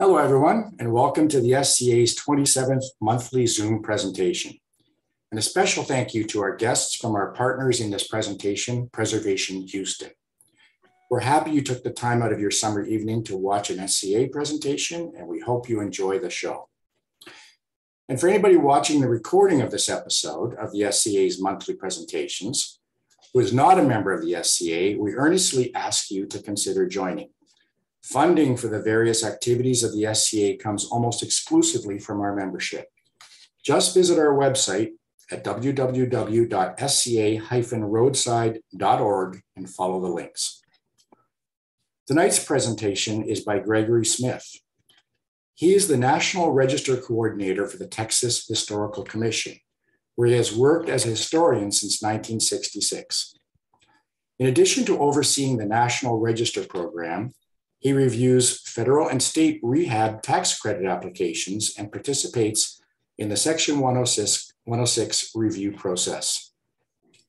Hello, everyone, and welcome to the SCA's 27th monthly Zoom presentation. And a special thank you to our guests from our partners in this presentation, Preservation Houston. We're happy you took the time out of your summer evening to watch an SCA presentation, and we hope you enjoy the show. And for anybody watching the recording of this episode of the SCA's monthly presentations, who is not a member of the SCA, we earnestly ask you to consider joining. Funding for the various activities of the SCA comes almost exclusively from our membership. Just visit our website at www.sca-roadside.org and follow the links. Tonight's presentation is by Gregory Smith. He is the National Register Coordinator for the Texas Historical Commission, where he has worked as a historian since 1966. In addition to overseeing the National Register Program, he reviews federal and state rehab tax credit applications and participates in the Section 106, 106 review process.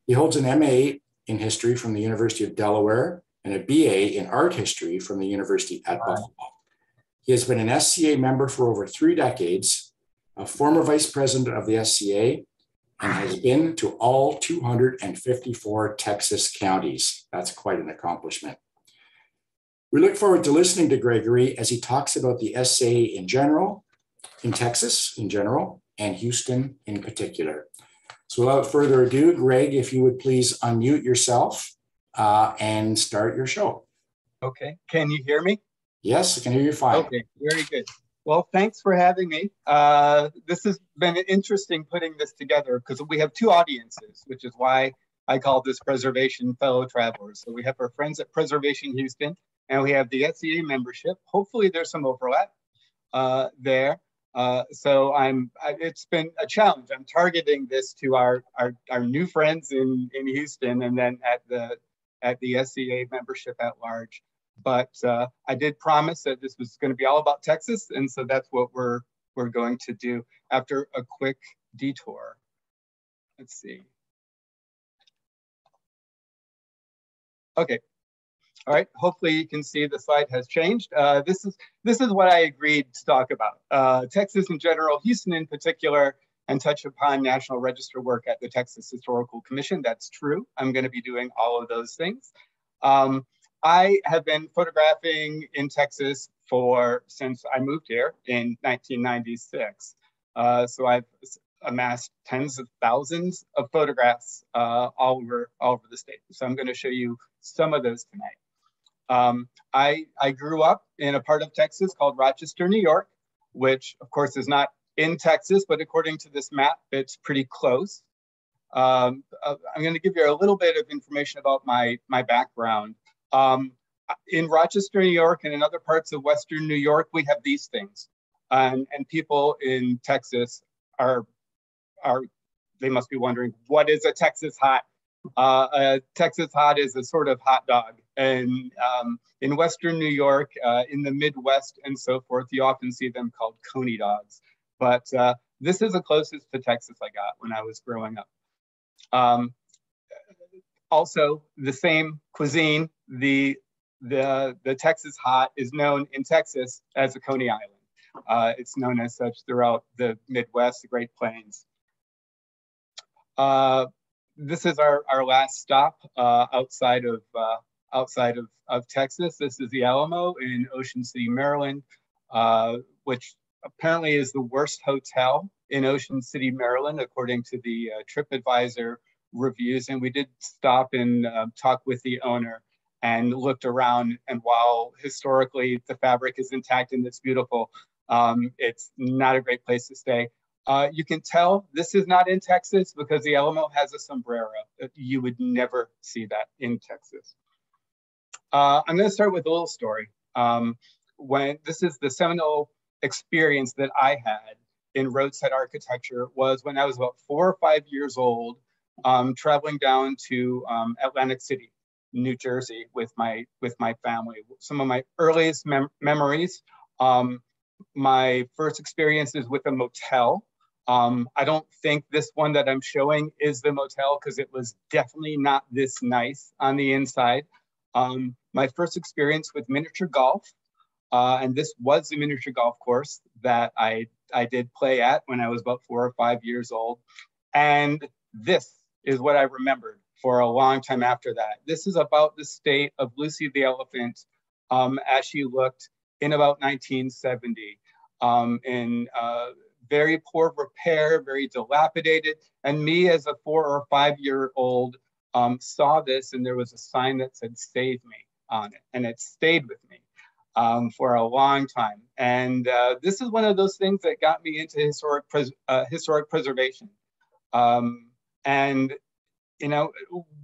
He holds an MA in history from the University of Delaware and a BA in art history from the University at Buffalo. He has been an SCA member for over three decades, a former vice president of the SCA, and has been to all 254 Texas counties. That's quite an accomplishment. We look forward to listening to Gregory as he talks about the SA in general, in Texas in general, and Houston in particular. So without further ado, Greg, if you would please unmute yourself uh, and start your show. Okay, can you hear me? Yes, I can hear you fine. Okay, very good. Well, thanks for having me. Uh, this has been interesting putting this together because we have two audiences, which is why I call this Preservation Fellow Travelers. So we have our friends at Preservation Houston, and we have the SCA membership. Hopefully there's some overlap uh, there. Uh, so I'm, I, it's been a challenge. I'm targeting this to our, our, our new friends in, in Houston and then at the, at the SCA membership at large. But uh, I did promise that this was going to be all about Texas. And so that's what we're, we're going to do after a quick detour. Let's see. Okay, all right, hopefully you can see the slide has changed. Uh, this is this is what I agreed to talk about. Uh, Texas in general, Houston in particular, and touch upon National Register work at the Texas Historical Commission. That's true. I'm going to be doing all of those things. Um, I have been photographing in Texas for since I moved here in 1996. Uh, so I've amassed tens of thousands of photographs uh, all over all over the state. So I'm going to show you some of those tonight. Um, I, I grew up in a part of Texas called Rochester, New York, which of course is not in Texas, but according to this map, it's pretty close. Um, uh, I'm going to give you a little bit of information about my, my background. Um, in Rochester, New York, and in other parts of Western New York, we have these things. and people in Texas are, are, they must be wondering, what is a Texas hot? Uh, a Texas hot is a sort of hot dog. And um, in Western New York, uh, in the Midwest, and so forth, you often see them called coney dogs. But uh, this is the closest to Texas I got when I was growing up. Um, also, the same cuisine, the, the, the Texas hot is known in Texas as a Coney Island. Uh, it's known as such throughout the Midwest, the Great Plains. This is our, our last stop uh, outside of uh, outside of, of Texas. This is the Alamo in Ocean City, Maryland, uh, which apparently is the worst hotel in Ocean City, Maryland, according to the uh, TripAdvisor reviews. And we did stop and uh, talk with the owner and looked around. And while historically the fabric is intact and it's beautiful, um, it's not a great place to stay. Uh, you can tell this is not in Texas because the Alamo has a sombrero. You would never see that in Texas. Uh, I'm to start with a little story. Um, when this is the seminal experience that I had in roadside architecture was when I was about four or five years old, um, traveling down to um, Atlantic City, New Jersey, with my with my family. Some of my earliest mem memories. Um, my first experiences with a motel um, I don't think this one that I'm showing is the motel because it was definitely not this nice on the inside. Um, my first experience with miniature golf Uh, and this was the miniature golf course that I, I did play at when I was about four or five years old. And this is what I remembered for a long time after that. This is about the state of Lucy the elephant um, as she looked in about 1970 um, in uh, very poor repair, very dilapidated. And me as a four or five year old um, saw this and there was a sign that said save me on it. And it stayed with me um, for a long time. And uh, this is one of those things that got me into historic, pres uh, historic preservation. Um, and, you know,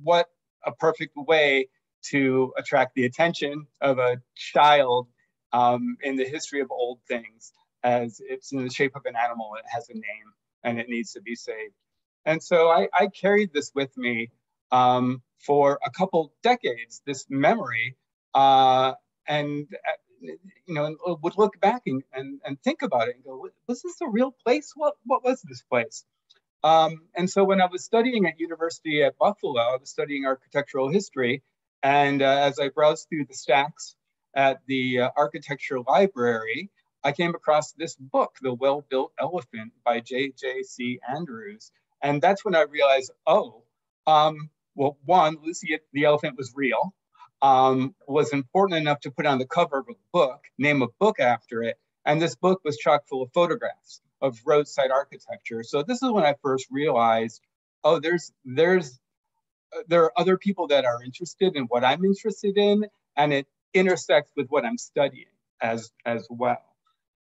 what a perfect way to attract the attention of a child um, in the history of old things as it's in the shape of an animal it has a name and it needs to be saved. And so I, I carried this with me um, for a couple decades, this memory, uh, and uh, you know, would look back and, and, and think about it and go, was this a real place? What, what was this place? Um, and so when I was studying at University at Buffalo, I was studying architectural history. And uh, as I browsed through the stacks at the uh, architecture library, I came across this book, The Well Built Elephant by J.J.C. Andrews. And that's when I realized, oh, um, well, one, Lucy the elephant was real, um, was important enough to put on the cover of a book, name a book after it. And this book was chock full of photographs of roadside architecture. So this is when I first realized, oh, there's there's uh, there are other people that are interested in what I'm interested in, and it intersects with what I'm studying as as well.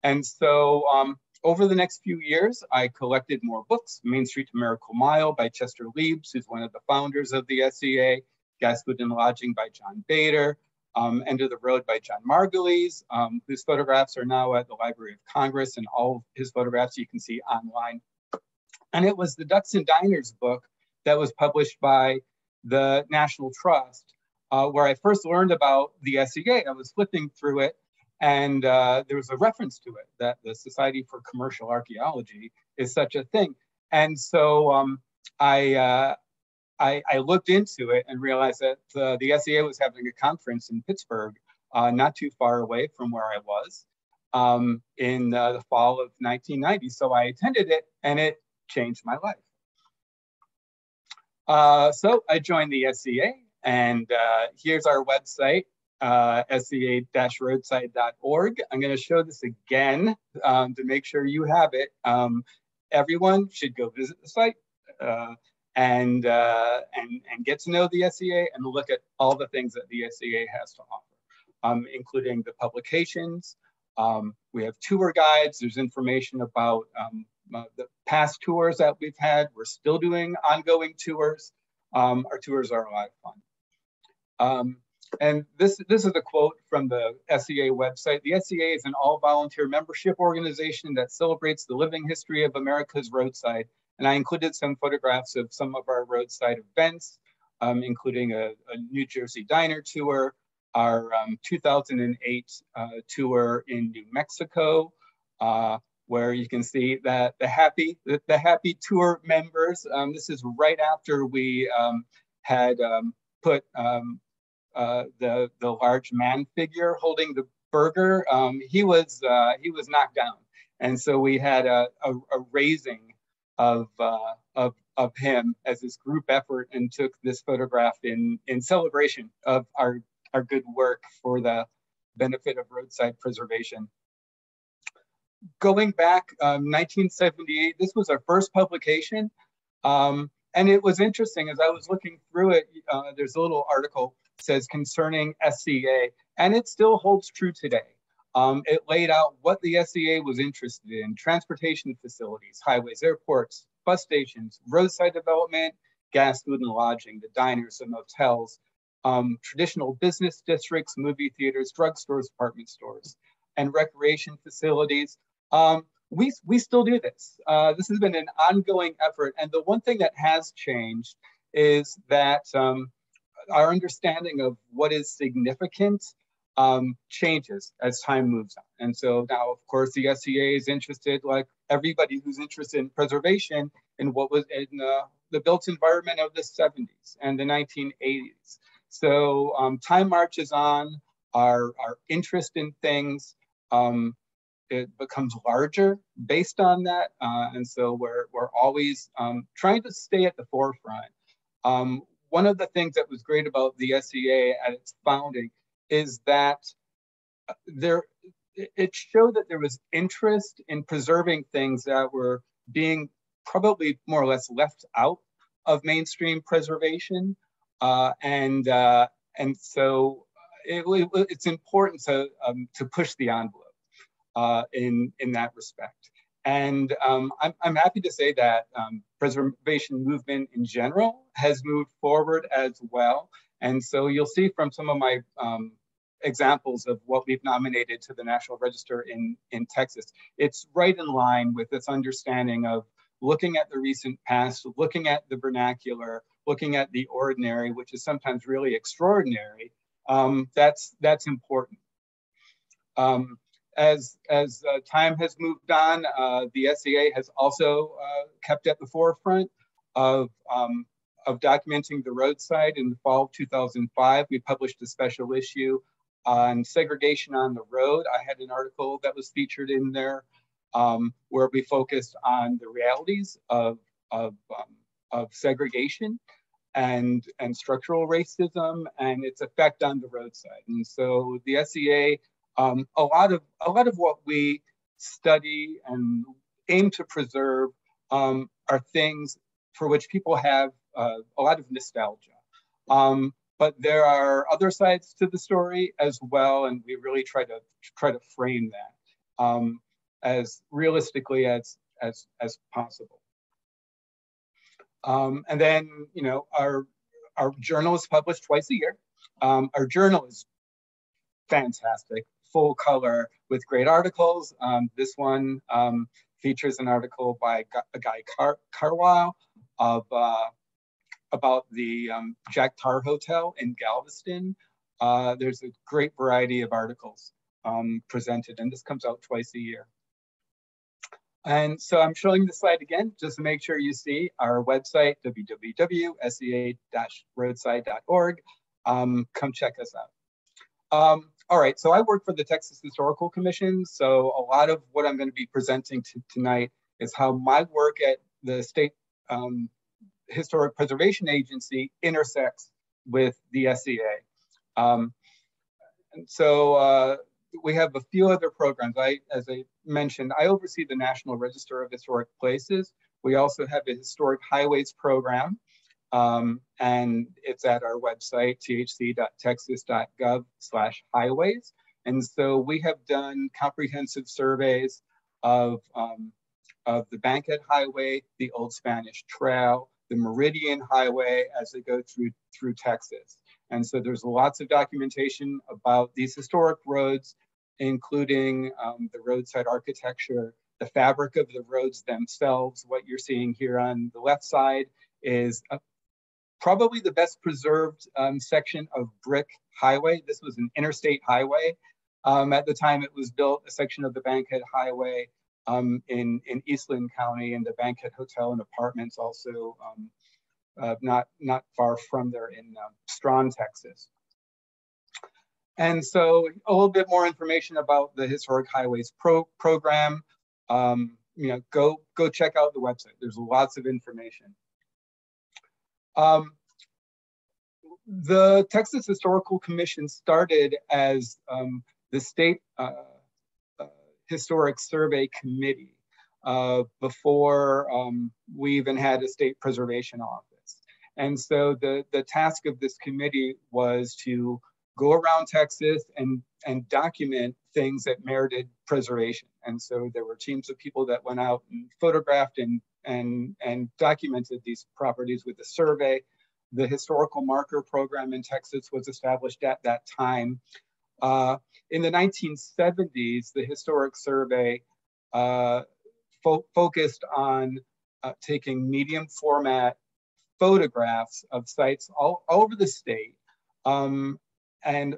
And so um, over the next few years, I collected more books, Main Street to Miracle Mile by Chester Liebs, who's one of the founders of the SCA, Gas Food and Lodging by John Baeder, um, End of the Road by John Margolies, um, whose photographs are now at the Library of Congress and all of his photographs you can see online. And it was the Ducks and Diners book that was published by the National Trust, uh, where I first learned about the SCA. I was flipping through it and uh, there was a reference to it that the Society for Commercial Archaeology is such a thing. And so um, I, uh, I, I, looked into it and realized that the SCA was having a conference in Pittsburgh, uh, not too far away from where I was, um, in uh, the fall of 1990. So I attended it and it changed my life. Uh, so I joined the SCA and here's our website uh, sca-roadside.org. I'm going to show this again um, to make sure you have it. Um, everyone should go visit the site uh, and, uh, and, and get to know the SCA and look at all the things that the SCA has to offer, um, including the publications. Um, we have tour guides. There's information about um, uh, the past tours that we've had. We're still doing ongoing tours. Um, our tours are a lot of fun. And this, this is a quote from the SCA website. The SCA is an all volunteer membership organization that celebrates the living history of America's roadside. And I included some photographs of some of our roadside events, um, including a, a, New Jersey diner tour, our um, 2008 uh, tour in New Mexico, uh, where you can see that the happy the, the happy tour members. Um, this is right after we um, had um, put um, uh, the the large man figure holding the burger, um, he was uh, he was knocked down, and so we had a, a, a raising of uh, of of him as this group effort and took this photograph in in celebration of our our good work for the benefit of roadside preservation. Going back um, 1978, this was our first publication. Um, and it was interesting as I was looking through it, uh, there's a little article says concerning SCA, and it still holds true today. Um, it laid out what the SCA was interested in, transportation facilities, highways, airports, bus stations, roadside development, gas, food and lodging, the diners and motels, um, traditional business districts, movie theaters, drugstores, department stores, and recreation facilities. Um, we, we still do this. Uh, this has been an ongoing effort. And the one thing that has changed is that um, our understanding of what is significant um, changes as time moves on. And so now, of course, the SCA is interested, like everybody who's interested in preservation, in what was in uh, the built environment of the 70s and the 1980s. So um, time marches on. our, our interest in things, um, it becomes larger based on that. Uh, and so we're, we're always um, trying to stay at the forefront. Um, one of the things that was great about the SCA at its founding is that there it showed that there was interest in preserving things that were being probably more or less left out of mainstream preservation. Uh, and, uh, and so it, it, it's important to, um, to push the envelope uh, in, in that respect. And um, I'm, I'm happy to say that um, preservation movement in general has moved forward as well. And so you'll see from some of my um, examples of what we've nominated to the National Register in, in Texas. It's right in line with this understanding of looking at the recent past, looking at the vernacular, looking at the ordinary, which is sometimes really extraordinary. Um, that's, that's important. Um, as as uh, time has moved on, uh, the SCA has also uh, kept at the forefront of, um, of documenting the roadside. In the fall of 2005, we published a special issue on segregation on the road. I had an article that was featured in there um, where we focused on the realities of, of, um, of segregation and, and structural racism and its effect on the roadside. And so the SCA, um, a lot of a lot of what we study and aim to preserve um, are things for which people have uh, a lot of nostalgia. Um, but there are other sides to the story as well, and we really try to try to frame that um, as realistically as as as possible. Um, and then, you know, our our journal is published twice a year. Um, our journal is fantastic, full color with great articles. Um, this one um, features an article by a Guy Car Carwile of uh, about the um, Jack Tar Hotel in Galveston. Uh, there's a great variety of articles um, presented, and this comes out twice a year. And so I'm showing the slide again, just to make sure you see our website, www.sca-roadside.org. Um, come check us out. Um, all right, so I work for the Texas Historical Commission. So a lot of what I'm gonna be presenting to tonight is how my work at the state um, Historic Preservation Agency intersects with the SCA. Um, and so uh, we have a few other programs. I, as I mentioned, I oversee the National Register of Historic Places. We also have a Historic Highways program, um, and it's at our website, thc.texas.gov slash highways. And so we have done comprehensive surveys of, um, of the Bankhead Highway, the Old Spanish Trail, the Meridian Highway as they go through, through Texas. And so there's lots of documentation about these historic roads, including um, the roadside architecture, the fabric of the roads themselves. What you're seeing here on the left side is a, probably the best preserved um, section of brick highway. This was an interstate highway. Um, at the time it was built, a section of the Bankhead Highway um, in, in Eastland County and the Bankhead Hotel and Apartments also um, uh, not, not far from there in uh, Strawn, Texas. And so a little bit more information about the Historic Highways pro program. Um, you know, go, go check out the website. There's lots of information. Um, the Texas Historical Commission started as um, the state uh, historic survey committee uh, before um, we even had a state preservation office. And so the, the task of this committee was to go around Texas and, and document things that merited preservation. And so there were teams of people that went out and photographed and, and, and documented these properties with a survey. The historical marker program in Texas was established at that time. Uh, in the 1970s, the Historic Survey uh, fo focused on uh, taking medium format photographs of sites all, all over the state. Um, and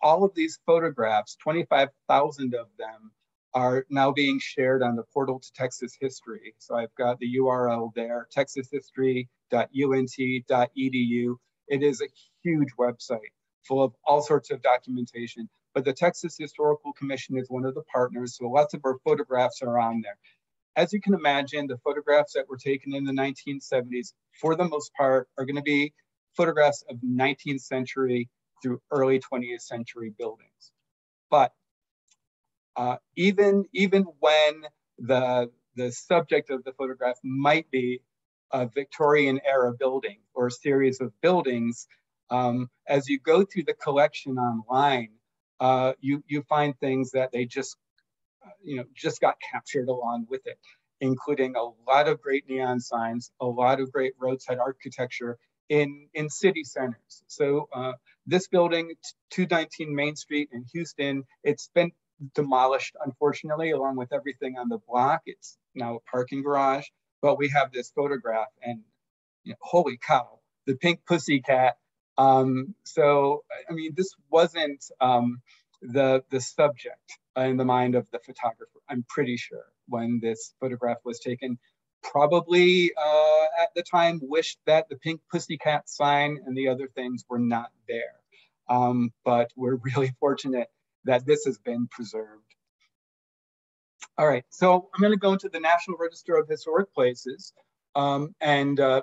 all of these photographs, 25,000 of them, are now being shared on the portal to Texas history. So I've got the URL there, texashistory.unt.edu. It is a huge website full of all sorts of documentation. But the Texas Historical Commission is one of the partners, so lots of our photographs are on there. As you can imagine, the photographs that were taken in the 1970s, for the most part, are going to be photographs of 19th century through early 20th century buildings. But uh, even, even when the, the subject of the photograph might be a Victorian era building or a series of buildings, um, as you go through the collection online, uh, you, you find things that they just, you know, just got captured along with it, including a lot of great neon signs, a lot of great roadside architecture in, in city centers. So uh, this building, 219 Main Street in Houston, it's been demolished, unfortunately, along with everything on the block. It's now a parking garage, but we have this photograph and you know, holy cow, the pink pussy cat. Um, so, I mean, this wasn't um, the, the subject in the mind of the photographer, I'm pretty sure, when this photograph was taken. Probably uh, at the time wished that the pink pussycat sign and the other things were not there. Um, but we're really fortunate that this has been preserved. All right, so I'm going to go into the National Register of Historic Places um, and uh,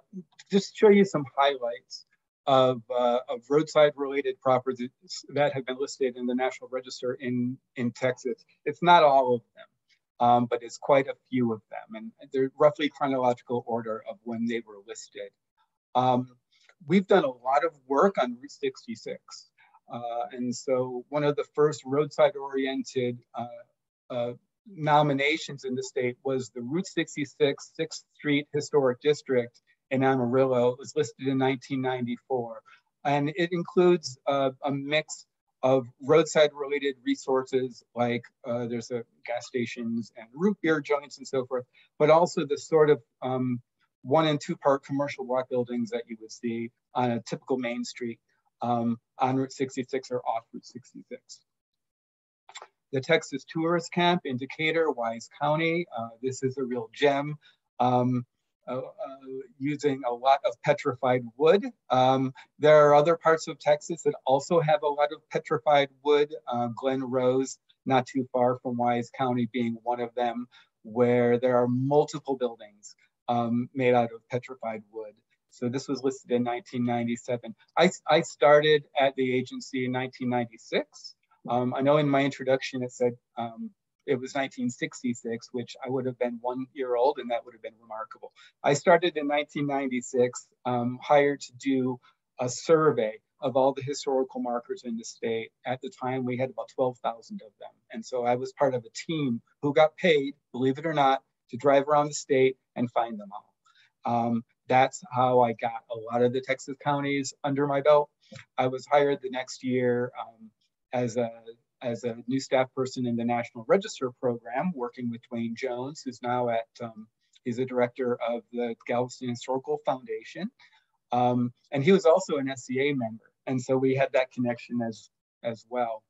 just show you some highlights of, uh, of roadside related properties that have been listed in the National Register in, in Texas. It's not all of them, um, but it's quite a few of them. And they're roughly chronological order of when they were listed. Um, we've done a lot of work on Route 66. Uh, and so one of the first roadside oriented uh, uh, nominations in the state was the Route 66 6th Street Historic District in Amarillo. It was listed in 1994. And it includes uh, a mix of roadside related resources like uh, there's a gas stations and root beer joints and so forth, but also the sort of um, one and two part commercial block buildings that you would see on a typical main street um, on Route 66 or off Route 66. The Texas Tourist Camp in Decatur, Wise County. Uh, this is a real gem. Um, uh, uh, using a lot of petrified wood. Um, there are other parts of Texas that also have a lot of petrified wood. Uh, Glen Rose, not too far from Wise County, being one of them, where there are multiple buildings um, made out of petrified wood. So this was listed in 1997. I, I started at the agency in 1996. Um, I know in my introduction it said um, it was 1966, which I would have been one year old, and that would have been remarkable. I started in 1996, um, hired to do a survey of all the historical markers in the state. At the time, we had about 12,000 of them. And so I was part of a team who got paid, believe it or not, to drive around the state and find them all. Um, that's how I got a lot of the Texas counties under my belt. I was hired the next year um, as a as a new staff person in the National Register program, working with Dwayne Jones, who's now at um, he's a director of the Galveston Historical Foundation, um, and he was also an SCA member, and so we had that connection as as well.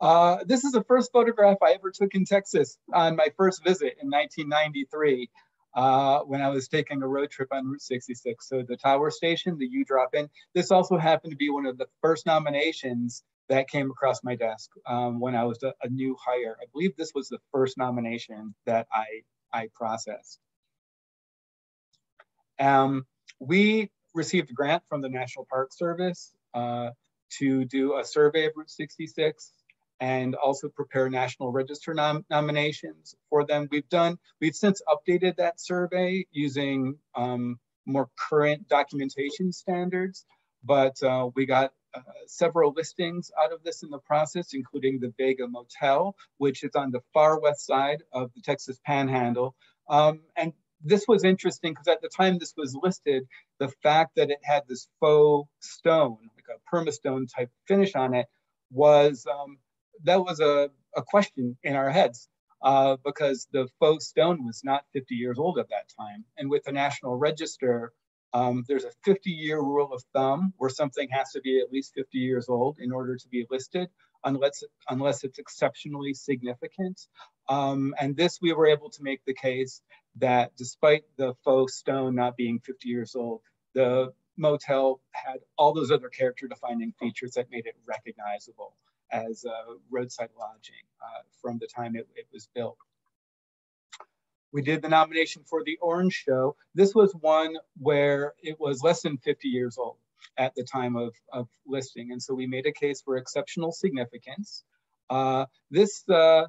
Uh, this is the first photograph I ever took in Texas on my first visit in 1993 uh, when I was taking a road trip on Route 66. So the tower station, the U-Drop Inn. This also happened to be one of the first nominations that came across my desk um, when I was a, a, new hire. I believe this was the first nomination that I, I processed. Um, we received a grant from the National Park Service uh, to do a survey of Route 66 and also prepare National Register nom nominations for them. We've done, we've since updated that survey using um, more current documentation standards, but uh, we got uh, several listings out of this in the process, including the Vega Motel, which is on the far west side of the Texas Panhandle. Um, and this was interesting because at the time this was listed, the fact that it had this faux stone, like a permastone type finish on it, was um, that was a, a question in our heads uh, because the faux stone was not 50 years old at that time. And with the National Register, um, there's a 50 year rule of thumb where something has to be at least 50 years old in order to be listed, unless, unless it's exceptionally significant. Um, and this, we were able to make the case that despite the faux stone not being 50 years old, the motel had all those other character defining features that made it recognizable as a roadside lodging uh, from the time it, it was built. We did the nomination for the Orange Show. This was one where it was less than 50 years old at the time of, of listing. And so we made a case for exceptional significance. Uh, this, uh,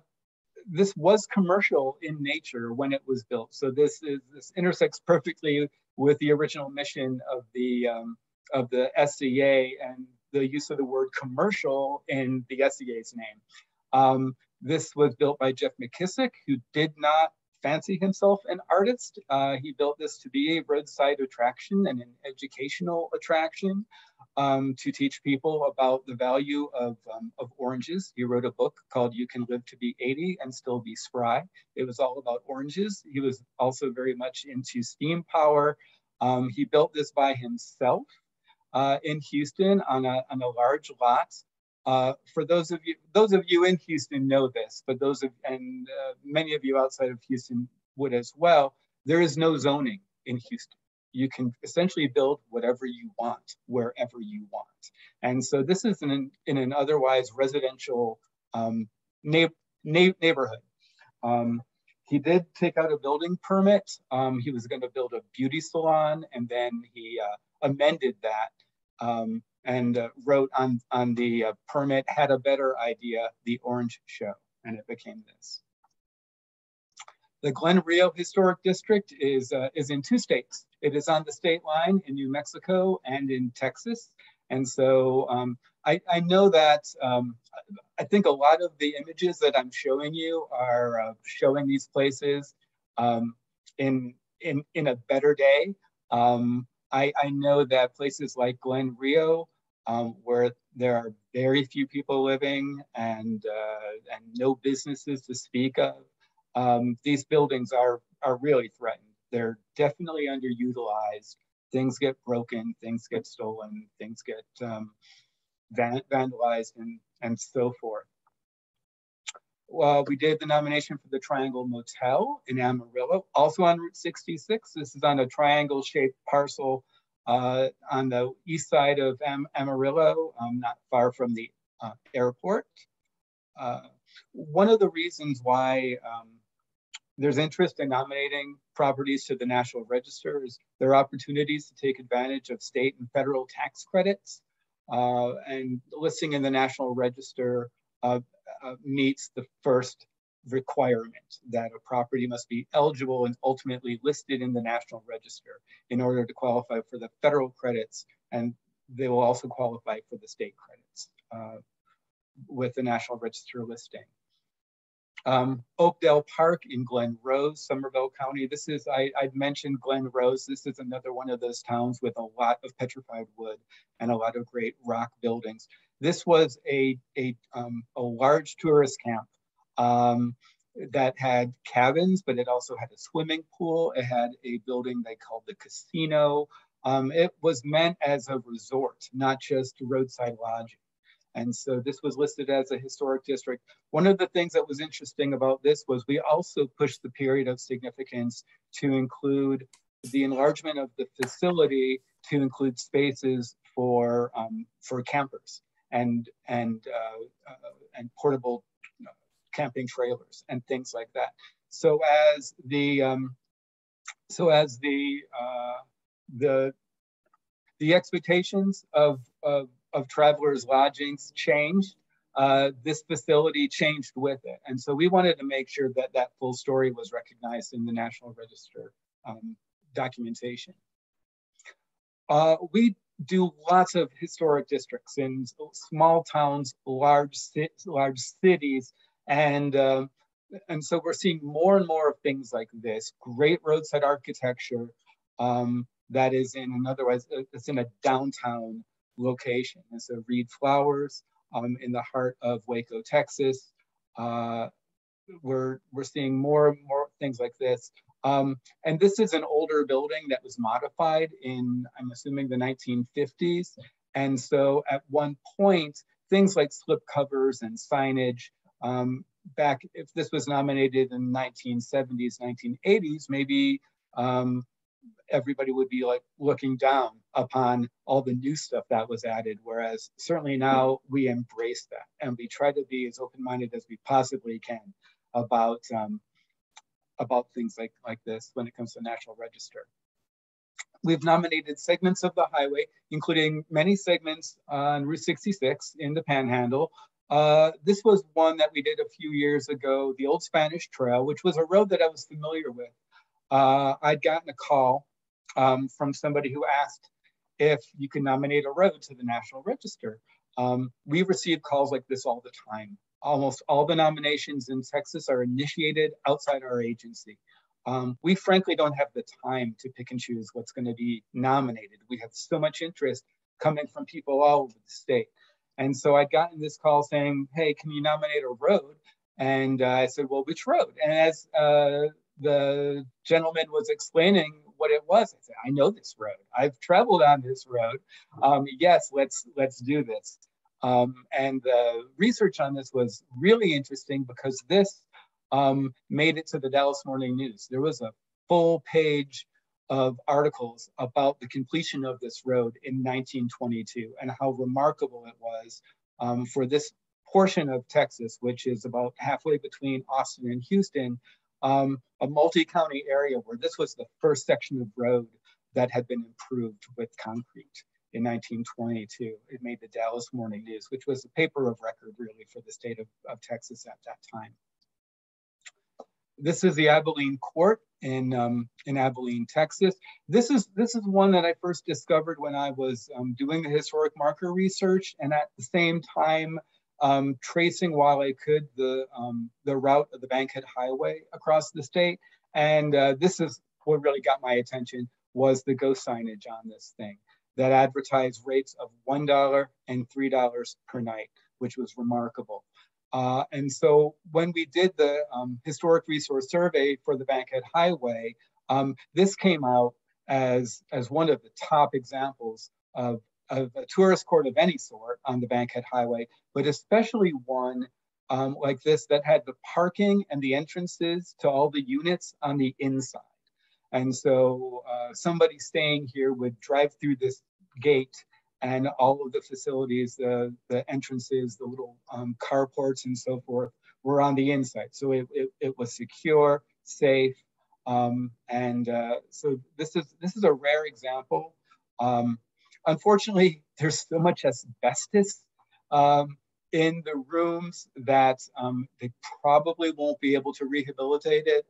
this was commercial in nature when it was built. So this is this intersects perfectly with the original mission of the um, of the SCA and the use of the word commercial in the SCA's name. Um, this was built by Jeff McKissack, who did not fancy himself an artist. Uh, he built this to be a roadside attraction and an educational attraction um, to teach people about the value of, um, of oranges. He wrote a book called You Can Live to Be 80 and Still Be Spry. It was all about oranges. He was also very much into steam power. Um, he built this by himself uh, in Houston on a, on a large lot. Uh, for those of you, those of you in Houston know this, but those of and uh, many of you outside of Houston would as well. There is no zoning in Houston. You can essentially build whatever you want wherever you want, and so this is in an, in an otherwise residential um, na na neighborhood. Um, he did take out a building permit. Um, he was going to build a beauty salon, and then he uh, amended that um, and uh, wrote on, on the uh, permit, had a better idea, the Orange Show, and it became this. The Glen Rio Historic District is, uh, is in two states. It is on the state line in New Mexico and in Texas. And so um, I, I, know that um, I think a lot of the images that I'm showing you are uh, showing these places um, in, in, in a better day. Um, I, I know that places like Glen Rio, um, where there are very few people living and, uh, and no businesses to speak of, um, these buildings are, are really threatened. They're definitely underutilized. Things get broken, things get stolen, things get um, vandalized and, and so forth. Well, we did the nomination for the Triangle Motel in Amarillo, also on Route 66. This is on a triangle shaped parcel uh, on the east side of Am Amarillo, um, not far from the uh, airport. Uh, one of the reasons why um, there's interest in nominating properties to the National Register is there are opportunities to take advantage of state and federal tax credits. Uh, and listing in the National Register uh, meets the first requirement that a property must be eligible and ultimately listed in the National Register in order to qualify for the federal credits, and they will also qualify for the state credits uh, with the National Register listing. Um, Oakdale Park in Glen Rose, Somervell County. This is, I, I'd mentioned Glen Rose. This is another one of those towns with a lot of petrified wood and a lot of great rock buildings. This was a, a, um, a large tourist camp um, that had cabins, but it also had a swimming pool. It had a building they called the casino. Um, it was meant as a resort, not just roadside lodging. And so this was listed as a historic district. One of the things that was interesting about this was we also pushed the period of significance to include the enlargement of the facility to include spaces for um, for campers and and uh, uh, and portable uh, camping trailers and things like that. So as the um, so as the uh, the the expectations of, of of travelers' lodgings changed, uh, this facility changed with it. And so we wanted to make sure that that full story was recognized in the National Register um, documentation. Uh, we do lots of historic districts in small towns, large, large cities, and, uh, and so we're seeing more and more of things like this, great roadside architecture um, that is in an otherwise, uh, it's in a downtown location. And so Reed Flowers um, in the heart of Waco, Texas. Uh, we're, we're seeing more and more things like this. Um, and this is an older building that was modified in, I'm assuming the 1950s. And so at one point, things like slip covers and signage um, back, if this was nominated in 1970s, 1980s, maybe um, everybody would be like looking down upon all the new stuff that was added. Whereas certainly now we embrace that and we try to be as open-minded as we possibly can about um, about things like, like this when it comes to National Register. We've nominated segments of the highway, including many segments on Route 66 in the Panhandle. Uh, this was one that we did a few years ago, the Old Spanish Trail, which was a road that I was familiar with. Uh, I'd gotten a call um, from somebody who asked if you could nominate a road to the National Register. Um, we receive calls like this all the time. Almost all the nominations in Texas are initiated outside our agency. Um, we frankly don't have the time to pick and choose what's going to be nominated. We have so much interest coming from people all over the state. And so I'd gotten this call saying, hey, can you nominate a road? And uh, I said, well, which road? And as uh, the gentleman was explaining what it was, I said, I know this road. I've traveled on this road. Um, yes, let's let's do this. Um, and the research on this was really interesting because this um, made it to the Dallas Morning News. There was a full page of articles about the completion of this road in 1922 and how remarkable it was um, for this portion of Texas, which is about halfway between Austin and Houston, um, a multi-county area where this was the first section of road that had been improved with concrete in 1922. It made the Dallas Morning News, which was a paper of record really for the state of, of Texas at that time this is the Abilene Court in um, in Abilene, Texas. This is this is one that I first discovered when I was um, doing the historic marker research, and at the same time um, tracing while I could the um, the route of the Bankhead Highway across the state. And uh, this is what really got my attention was the ghost signage on this thing that advertised rates of one dollar and three dollars per night, which was remarkable. Uh, and so when we did the um, historic resource survey for the Bankhead Highway, um, this came out as, as one of the top examples of, of a tourist court of any sort on the Bankhead Highway, but especially one um, like this that had the parking and the entrances to all the units on the inside. And so uh, somebody staying here would drive through this gate and all of the facilities, the, the entrances, the little um, carports and so forth were on the inside. So it, it, it was secure, safe, um, and uh, so this is, this is a rare example. Um, unfortunately, there's so much asbestos um, in the rooms that um, they probably won't be able to rehabilitate it.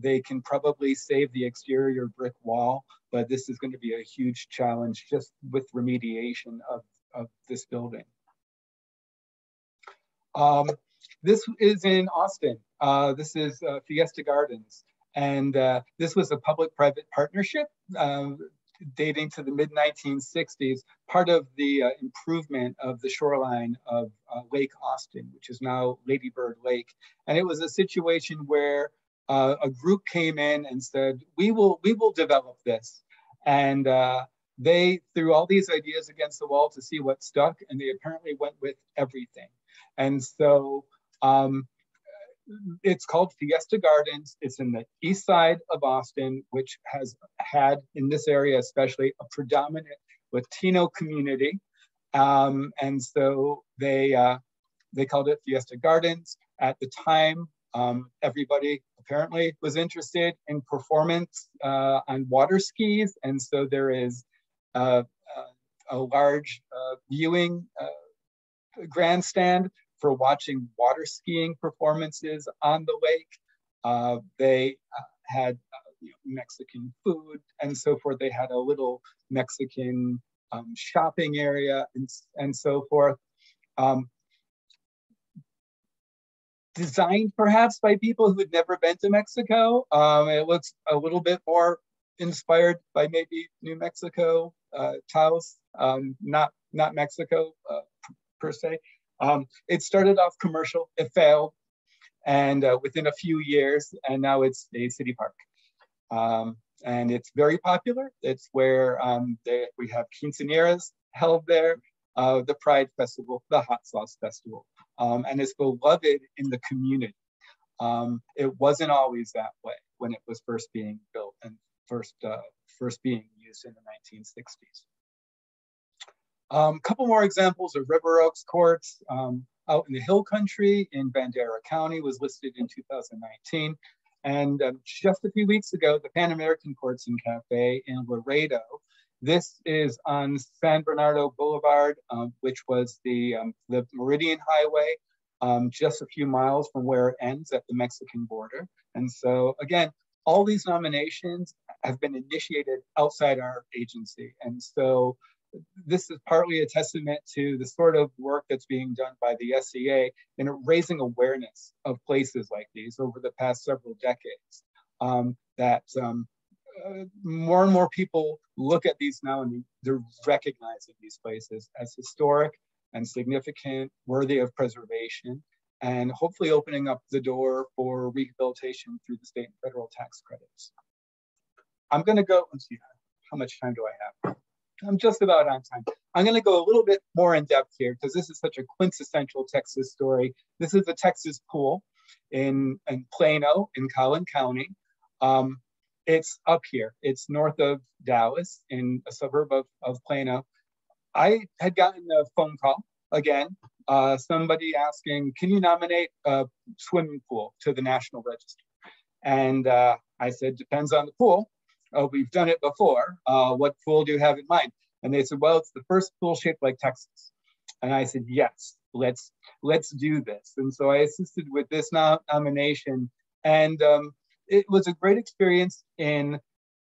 They can probably save the exterior brick wall, but this is going to be a huge challenge just with remediation of, of this building. Um, this is in Austin. Uh, this is uh, Fiesta Gardens. And uh, this was a public-private partnership um, dating to the mid 1960s, part of the uh, improvement of the shoreline of uh, Lake Austin, which is now Lady Bird Lake. And it was a situation where uh, a group came in and said, "We will, we will develop this," and uh, they threw all these ideas against the wall to see what stuck, and they apparently went with everything. And so um, it's called Fiesta Gardens. It's in the east side of Austin, which has had in this area especially a predominant Latino community. Um, and so they uh, they called it Fiesta Gardens. At the time, um, everybody apparently was interested in performance uh, on water skis. And so there is uh, a large uh, viewing uh, grandstand for watching water skiing performances on the lake. Uh, they had you know, Mexican food and so forth. They had a little Mexican um, shopping area and, and so forth. Um, designed perhaps by people who had never been to Mexico. Um, it looks a little bit more inspired by maybe New Mexico, uh, Taos, um, not, not Mexico uh, per se. Um, it started off commercial, it failed, and uh, within a few years, and now it's a city park. Um, and it's very popular. It's where um, they, we have quinceañeras held there, uh, the Pride Festival, the Hot Sauce Festival um, and is beloved in the community. Um, it wasn't always that way when it was first being built. And first, uh, first being used in the 1960s. A um, couple more examples of River Oaks courts um, out in the hill country in Bandera County was listed in 2019. And um, just a few weeks ago, the Pan American Courts and Cafe in Laredo. This is on San Bernardo Boulevard, um, which was the, um, the Meridian Highway, um, just a few miles from where it ends at the Mexican border. And so again, all these nominations have been initiated outside our agency. And so this is partly a testament to the sort of work that's being done by the SCA in raising awareness of places like these over the past several decades. Um, that um, more and more people look at these now and they're recognizing these places as historic and significant, worthy of preservation, and hopefully opening up the door for rehabilitation through the state and federal tax credits. I'm going to go, let's see, how much time do I have? I'm just about on time. I'm going to go a little bit more in depth here because this is such a quintessential Texas story. This is the Texas pool in, in Plano in Collin County. Um, it's up here. It's north of Dallas in a suburb of, of Plano. I had gotten a phone call again, uh, somebody asking, can you nominate a swimming pool to the National Register? And uh, I said, depends on the pool oh, we've done it before. Uh, what pool do you have in mind? And they said, well, it's the first pool shaped like Texas. And I said, yes, let's let's do this. And so I assisted with this nom- nomination, and um, it was a great experience in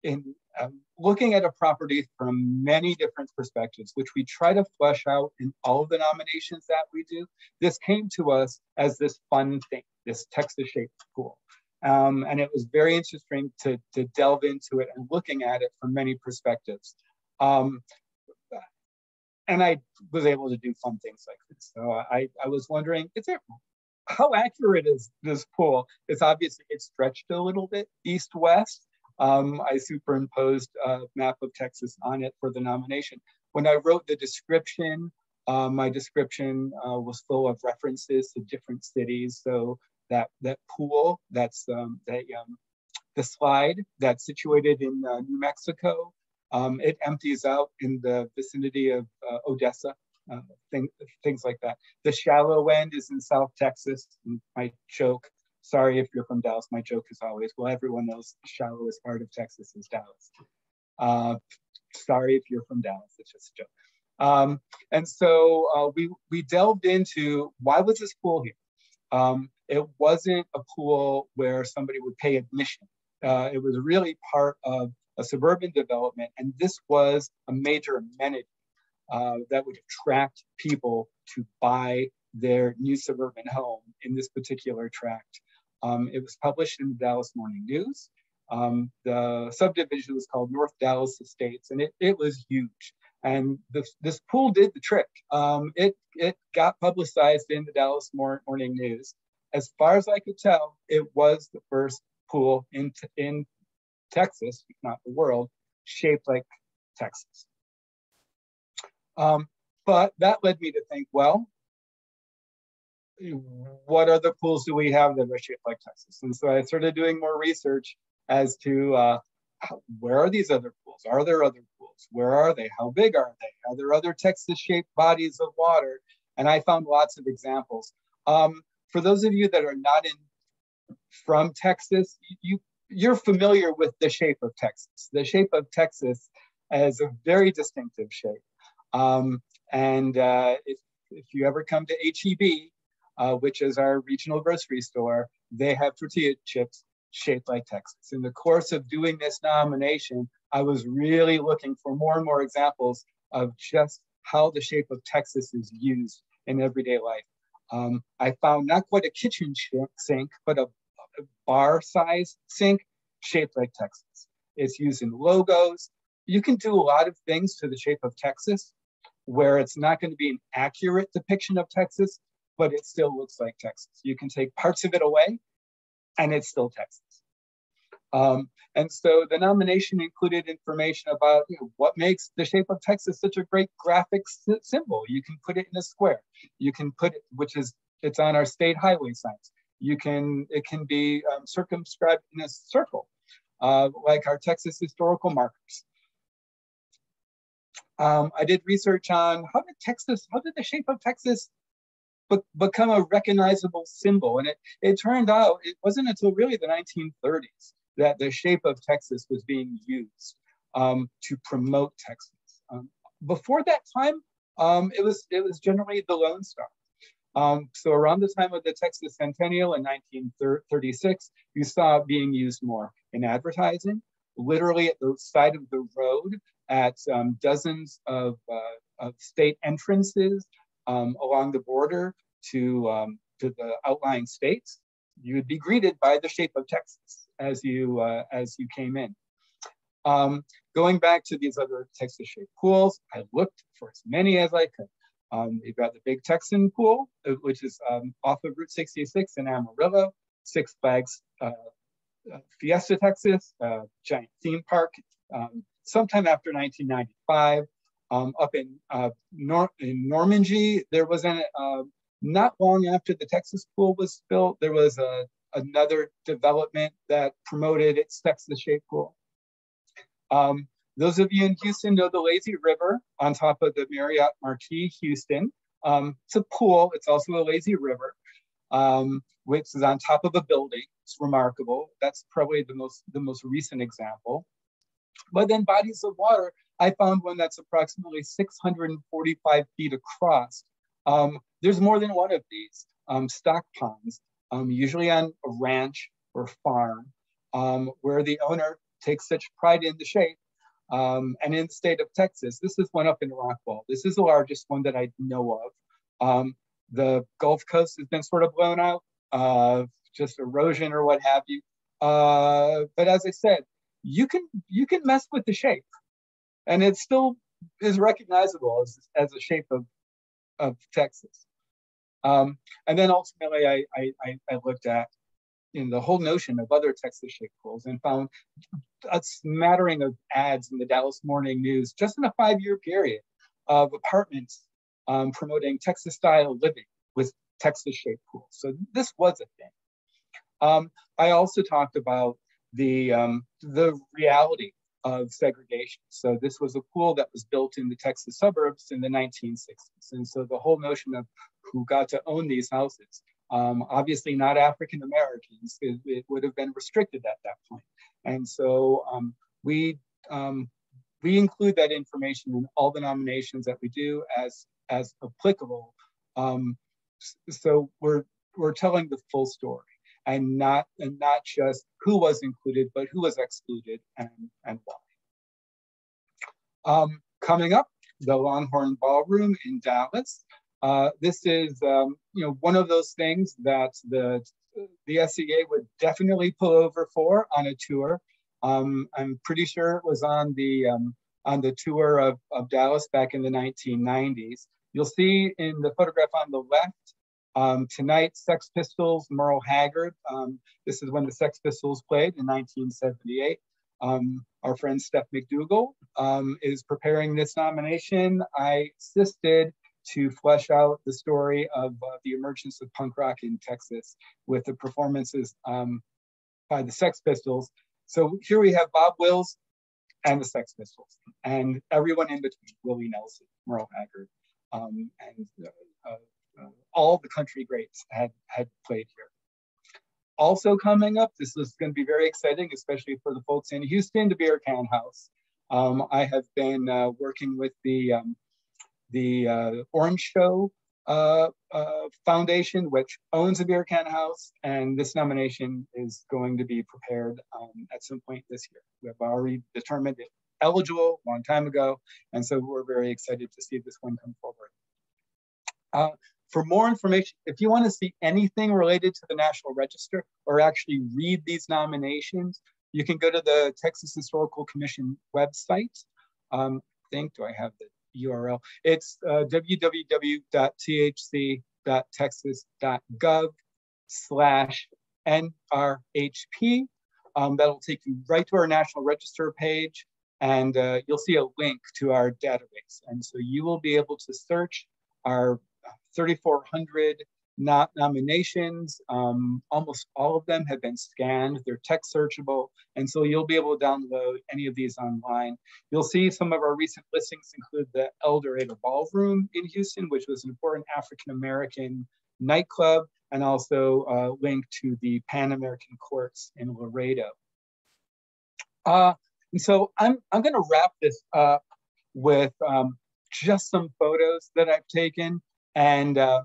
in um, looking at a property from many different perspectives, which we try to flesh out in all of the nominations that we do. This came to us as this fun thing, this Texas shaped pool. Um, and it was very interesting to, to delve into it and looking at it from many perspectives. Um, and I was able to do fun things like this. So I, I was wondering, is it how accurate is this pool? It's obviously it's stretched a little bit east-west. Um, I superimposed a map of Texas on it for the nomination. When I wrote the description, uh, my description uh, was full of references to different cities. So that that pool that's um, that um, the slide that's situated in uh, New Mexico. Um, it empties out in the vicinity of uh, Odessa, uh, thing, things like that. The shallow end is in South Texas. My joke, sorry if you're from Dallas, my joke is always, well, everyone knows the shallowest part of Texas is Dallas. Uh, sorry if you're from Dallas, it's just a joke. Um, and so uh, we, we delved into why was this pool here? Um, it wasn't a pool where somebody would pay admission. Uh, it was really part of a suburban development, and this was a major amenity uh, that would attract people to buy their new suburban home in this particular tract. Um, it was published in the Dallas Morning News. Um, the subdivision was called North Dallas Estates, and it, it was huge. And this, this pool did the trick. Um, it, it got publicized in the Dallas Morning News as far as I could tell, it was the first pool in, in Texas, if not the world, shaped like Texas. Um, but that led me to think, well, what other pools do we have that are shaped like Texas? And so I started doing more research as to uh, where are these other pools? Are there other pools? Where are they? How big are they? Are there other Texas shaped bodies of water? And I found lots of examples. Um, for those of you that are not in from Texas, you you're familiar with the shape of Texas. The shape of Texas has a very distinctive shape. Um, and uh, if, if you ever come to HEB, uh, which is our regional grocery store, they have tortilla chips shaped like Texas. In the course of doing this nomination, I was really looking for more and more examples of just how the shape of Texas is used in everyday life. Um, I found not quite a kitchen sink, but a, a bar size sink shaped like Texas. It's used in logos. You can do a lot of things to the shape of Texas where it's not going to be an accurate depiction of Texas, but it still looks like Texas. You can take parts of it away and it's still Texas. Um, and so the nomination included information about you know, what makes the shape of Texas such a great graphic symbol. You can put it in a square. You can put it, which is, it's on our state highway signs. You can, it can be um, circumscribed in a circle. uh, like our Texas historical markers. Um, I did research on how did Texas, how did the shape of Texas be become a recognizable symbol? And it, it turned out it wasn't until really the 1930s that the shape of Texas was being used um, to promote Texas. Um, before that time, um, it was it was generally the Lone Star. Um, so around the time of the Texas Centennial in 1936, you saw it being used more in advertising, literally at the side of the road, at um, dozens of, uh, of, state entrances um, along the border to, um, to the outlying states. You would be greeted by the shape of Texas as you, uh, as you came in. Um, going back to these other Texas-shaped pools, I looked for as many as I could. Um, you've got the Big Texan Pool, uh, which is um, off of Route 66 in Amarillo, Six Flags uh, Fiesta, Texas, uh, giant theme park. Um, sometime after 1995, um, up in, uh, Nor in Normandy, there was an, uh, not long after the Texas pool was built, there was a, another development that promoted its Texas-shaped pool. Um, those of you in Houston know the Lazy River on top of the Marriott Marquis Houston. Um, it's a pool, it's also a lazy river, um, which is on top of a building. It's remarkable. That's probably the most, the most recent example. But then bodies of water, I found one that's approximately 645 feet across. Um, there's more than one of these um, stock ponds, um, usually on a ranch or farm, um, where the owner takes such pride in the shape um, and in the state of Texas, this is one up in Rockwall. This is the largest one that I know of. Um, the Gulf Coast has been sort of blown out, uh, just erosion or what have you. Uh, but as I said, you can you can mess with the shape, and it still is recognizable as, as a shape of of Texas. Um, and then ultimately, I, I, I looked at in the whole notion of other Texas shaped pools and found a smattering of ads in the Dallas Morning News just in a five year period of apartments um, promoting Texas style living Texas shaped pools. So this was a thing. Um, I also talked about the, um, the reality of segregation. So this was a pool that was built in the Texas suburbs in the 1960s. And so the whole notion of who got to own these houses um, obviously not African Americans. It, it, would have been restricted at that point. And so um, we, um, we include that information in all the nominations that we do as, as applicable. Um, so we're, we're telling the full story and not, and not just who was included, but who was excluded and, and why. Um, coming up, the Longhorn Ballroom in Dallas. Uh, this is, um, you know, one of those things that the the SCA would definitely pull over for on a tour. Um, I'm pretty sure it was on the um, on the tour of, of Dallas back in the 1990s. You'll see in the photograph on the left um, tonight, Sex Pistols, Merle Haggard. Um, this is when the Sex Pistols played in 1978. Um, our friend Steph McDougall um, is preparing this nomination. I assisted to flesh out the story of uh, the emergence of punk rock in Texas with the performances um, by the Sex Pistols. So here we have Bob Wills and the Sex Pistols, and everyone in between, Willie Nelson, Merle Haggard, um, and uh, uh, all the country greats had, had played here. Also coming up, this is going to be very exciting, especially for the folks in Houston, the Beer Can House. Um, I have been uh, working with the um, the uh, Orange Show uh, uh, Foundation, which owns the Beer Can House, and this nomination is going to be prepared um, at some point this year. We have already determined it eligible a long time ago, and so we're very excited to see this one come forward. Uh, for more information, if you want to see anything related to the National Register or actually read these nominations, you can go to the Texas Historical Commission website. Um, I think, do I have the URL. It's uh, www.thc.texas.gov slash NRHP. Um, that'll take you right to our National Register page and uh, you'll see a link to our database. And so you will be able to search our 3,400 not nominations. Um, almost all of them have been scanned. They're text searchable. And so you'll be able to download any of these online. You'll see some of our recent listings include the El Dorado Ballroom in Houston, which was an important African-American nightclub, and also uh, link to the Pan American Courts in Laredo. Uh, and so I'm, I'm gonna wrap this up with um, just some photos that I've taken. And uh,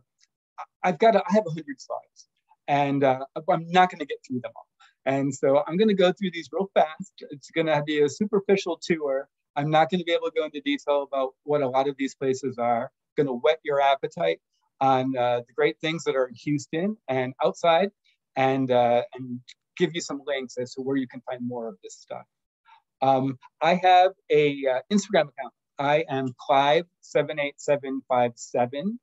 I've got, a, I have a hundred slides and uh, I'm not gonna get through them all. And so I'm gonna go through these real fast. It's gonna be a superficial tour. I'm not gonna be able to go into detail about what a lot of these places are. I'm gonna whet your appetite on uh, the great things that are in Houston and outside and, uh, and give you some links as to where you can find more of this stuff. Um, I have a uh, Instagram account. I am Clive78757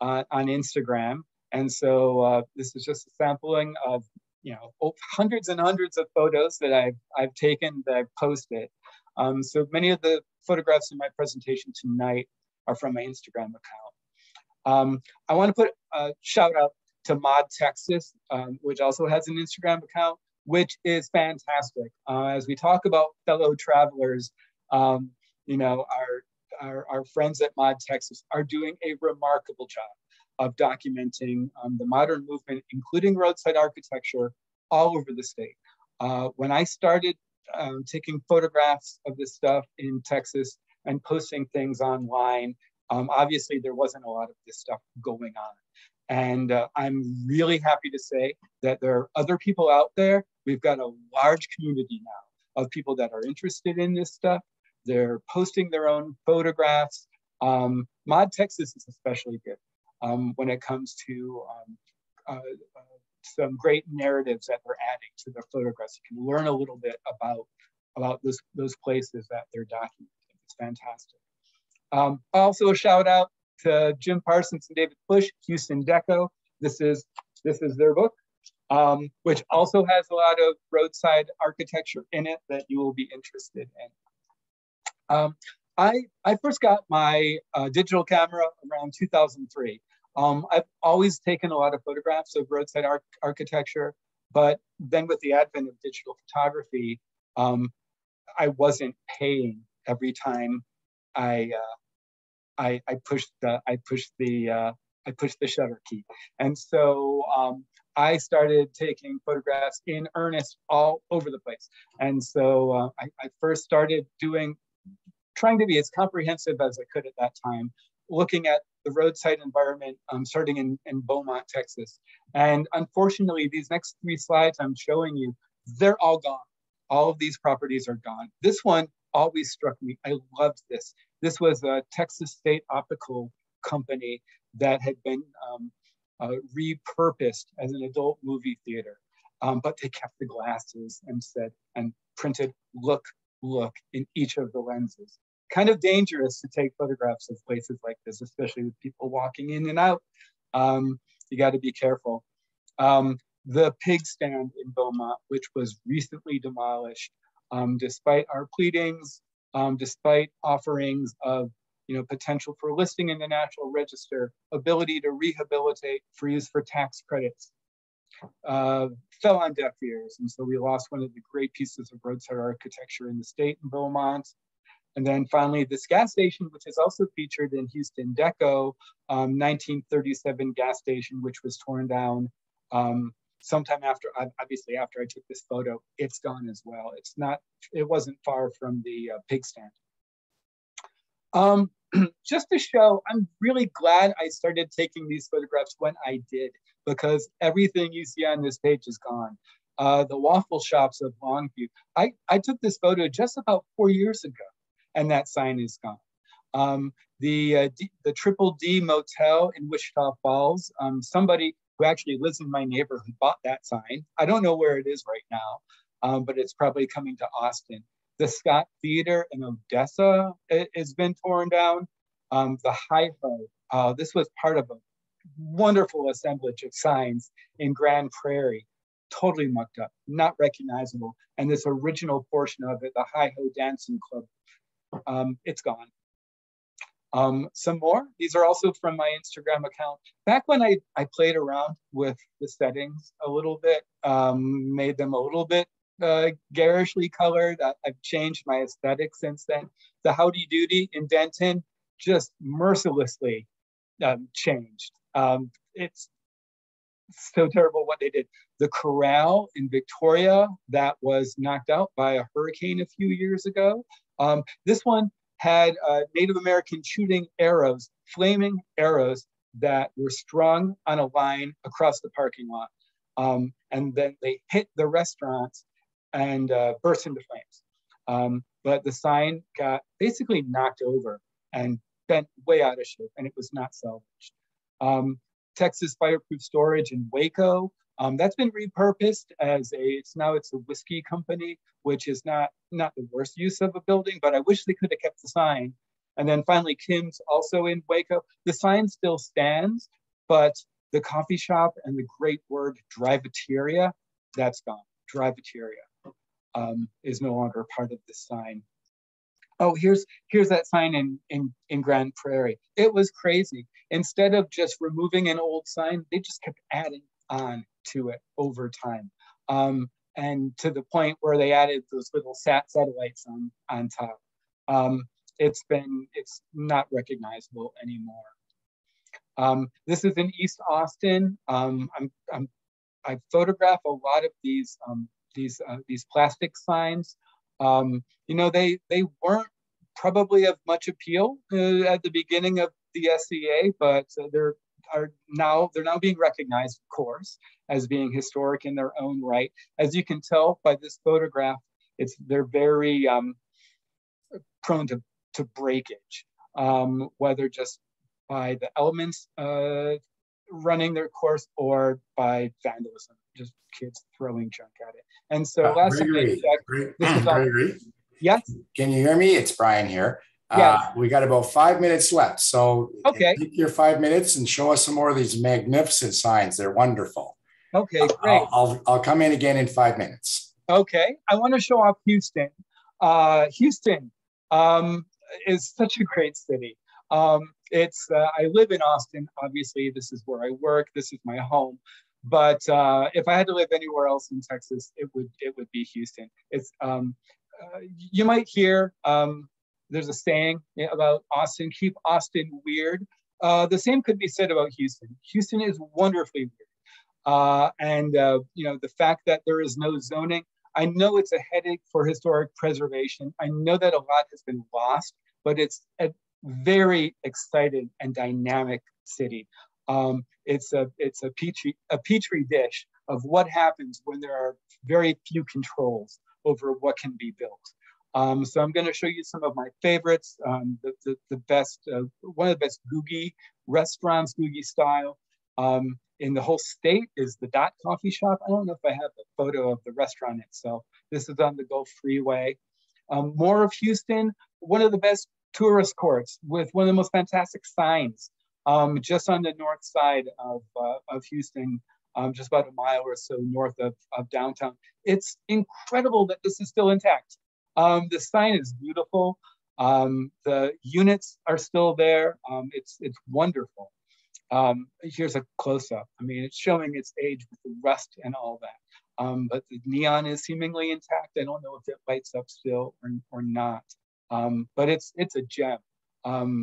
uh, on Instagram. And so uh, this is just a sampling of, you know, hundreds and hundreds of photos that I've, I've taken that I've posted. Um, so many of the photographs in my presentation tonight are from my Instagram account. Um, I want to put a shout out to Mod Texas, um, which also has an Instagram account, which is fantastic. Uh, as we talk about fellow travelers, um, you know, our, our, our, friends at Mod Texas are doing a remarkable job of documenting um, the modern movement, including roadside architecture, all over the state. Uh, when I started um, taking photographs of this stuff in Texas and posting things online, um, obviously there wasn't a lot of this stuff going on. And uh, I'm really happy to say that there are other people out there. We've got a large community now of people that are interested in this stuff. They're posting their own photographs. Um, Mod Texas is especially good um, when it comes to um, uh, uh, some great narratives that they're adding to their photographs. You can learn a little bit about, about those, those places that they're documenting. It's fantastic. Um, also a shout out to Jim Parsons and David Bush, Houston Deco. This is, this is their book, um, which also has a lot of roadside architecture in it that you will be interested in. Um, I, I first got my uh, digital camera around 2003. Um, I've always taken a lot of photographs of roadside ar architecture, but then with the advent of digital photography, um, I wasn't paying every time I uh, I, I pushed the I pushed the uh, I pushed the shutter key, and so um, I started taking photographs in earnest all over the place. And so uh, I, I, first started doing, trying to be as comprehensive as I could at that time, looking at the roadside environment, um, starting in, in Beaumont, Texas. And unfortunately, these next three slides I'm showing you, they're all gone. All of these properties are gone. This one always struck me. I loved this. This was a Texas State Optical Company that had been um, uh, repurposed as an adult movie theater. Um, but they kept the glasses and said, and printed, look, look in each of the lenses. Kind of dangerous to take photographs of places like this, especially with people walking in and out. Um, you got to be careful. Um, the pig stand in Beaumont, which was recently demolished, um, despite our pleadings, um, despite offerings of you know, potential for listing in the National Register, ability to rehabilitate for use for tax credits, uh, fell on deaf ears. And so we lost one of the great pieces of roadside architecture in the state in Beaumont. And then finally, this gas station, which is also featured in Houston Deco, um, 1937 gas station, which was torn down um, sometime after, obviously after I took this photo, it's gone as well. It's not, it wasn't far from the uh, pig stand. Um, just to show, I'm really glad I started taking these photographs when I did, because everything you see on this page is gone. Uh, the waffle shops of Longview. I, I took this photo just about four years ago, and that sign is gone. Um, the, uh, D, the Triple D Motel in Wichita Falls, um, somebody who actually lives in my neighborhood bought that sign. I don't know where it is right now, um, but it's probably coming to Austin. The Scott Theater in Odessa has been torn down. Um, the Hi Ho, uh, this was part of a wonderful assemblage of signs in Grand Prairie, totally mucked up, not recognizable. And this original portion of it, the Hi Ho Dancing Club, um, it's gone. Um, some more, these are also from my Instagram account. Back when I, I played around with the settings a little bit, um, made them a little bit uh, garishly colored. I, have changed my aesthetic since then. The Howdy Doody in Denton just mercilessly um, changed. Um, it's so terrible what they did. The corral in Victoria that was knocked out by a hurricane a few years ago. Um, this one had uh, Native American shooting arrows, flaming arrows that were strung on a line across the parking lot. Um, and then they hit the restaurants and uh, burst into flames. Um, but the sign got basically knocked over and bent way out of shape, and it was not salvaged. Um, Texas Fireproof Storage in Waco. Um, that's been repurposed as a, it's now it's a whiskey company, which is not, not the worst use of a building, but I wish they could have kept the sign. And then finally, Kim's also in Waco. The sign still stands, but the coffee shop and the great word driveteria, that's gone. Driveteria um, is no longer part of the sign. Oh, here's here's that sign in, in, in Grand Prairie. It was crazy. Instead of just removing an old sign, they just kept adding on to it over time. Um, and to the point where they added those little sat satellites on, on top. Um, it's been, it's not recognizable anymore. Um, this is in East Austin. Um, I'm, I'm, I photograph a lot of these um, these uh, these plastic signs. Um, you know, they they weren't probably of much appeal uh, at the beginning of the SCA, but uh, they're are now they're now being recognized, of course, as being historic in their own right. As you can tell by this photograph, it's they're very um, prone to, to breakage, um, whether just by the elements uh, running their course or by vandalism, just kids throwing junk at it. And so uh, last Gregory, time Gregory, Gregory, yes. Can you hear me? It's Brian here. Yes. Uh, we got about five minutes left. So okay. take your five minutes and show us some more of these magnificent signs. They're wonderful. Okay, great. I'll, I'll, I'll come in again in five minutes. Okay. I want to show off Houston. Uh, Houston um, is such a great city. Um, it's uh, I live in Austin. Obviously, this is where I work. This is my home. But uh, if I had to live anywhere else in Texas, it would it would be Houston. It's um, uh, you might hear um, there's a saying about Austin: keep Austin weird. Uh, the same could be said about Houston. Houston is wonderfully weird, uh, and uh, you know the fact that there is no zoning. I know it's a headache for historic preservation. I know that a lot has been lost, but it's a very excited and dynamic city. Um, it's a it's a petri a petri dish of what happens when there are very few controls over what can be built. Um, so I'm going to show you some of my favorites. Um, the, the, the, best uh, one of the best googie restaurants, googie style um, in the whole state is the Dot Coffee Shop. I don't know if I have a photo of the restaurant itself. This is on the Gulf Freeway. Um, more of Houston, one of the best tourist courts with one of the most fantastic signs um, just on the north side of, uh, of Houston, um, just about a mile or so north of, of downtown. It's incredible that this is still intact. Um, the sign is beautiful. Um, the units are still there. Um, it's, it's wonderful. Um, here's a close up. I mean, it's showing its age with the rust and all that. Um, but the neon is seemingly intact. I don't know if it lights up still or, or not. Um, but it's it's a gem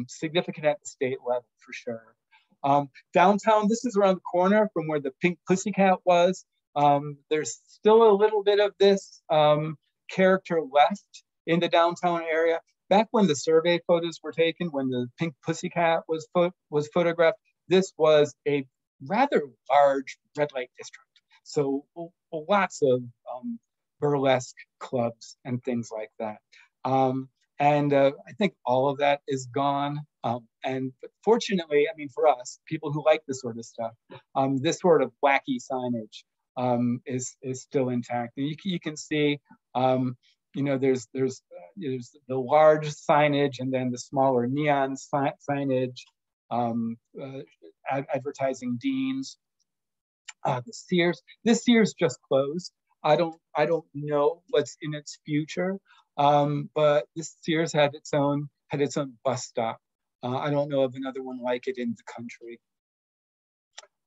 significant at the state level for sure. Um, downtown, this is around the corner from where the Pink Pussycat was. Um, there's still a little bit of this um, character left in the downtown area. Back when the survey photos were taken, when the Pink Pussycat was, was photographed, this was a rather large red light district. So lots of um, burlesque clubs and things like that. Um, and uh, I think all of that is gone. Um, and fortunately, I mean, for us, people who like this sort of stuff, um, this sort of wacky signage um, is is still intact. And you, you can see, um, you know, there's there's there's the large signage and then the smaller neon si signage, um, uh, ad advertising Dean's. Uh, the Sears, this Sears just closed. I don't I don't know what's in its future. Um, but this Sears had its own had its own bus stop Uh, I don't know of another one like it in the country.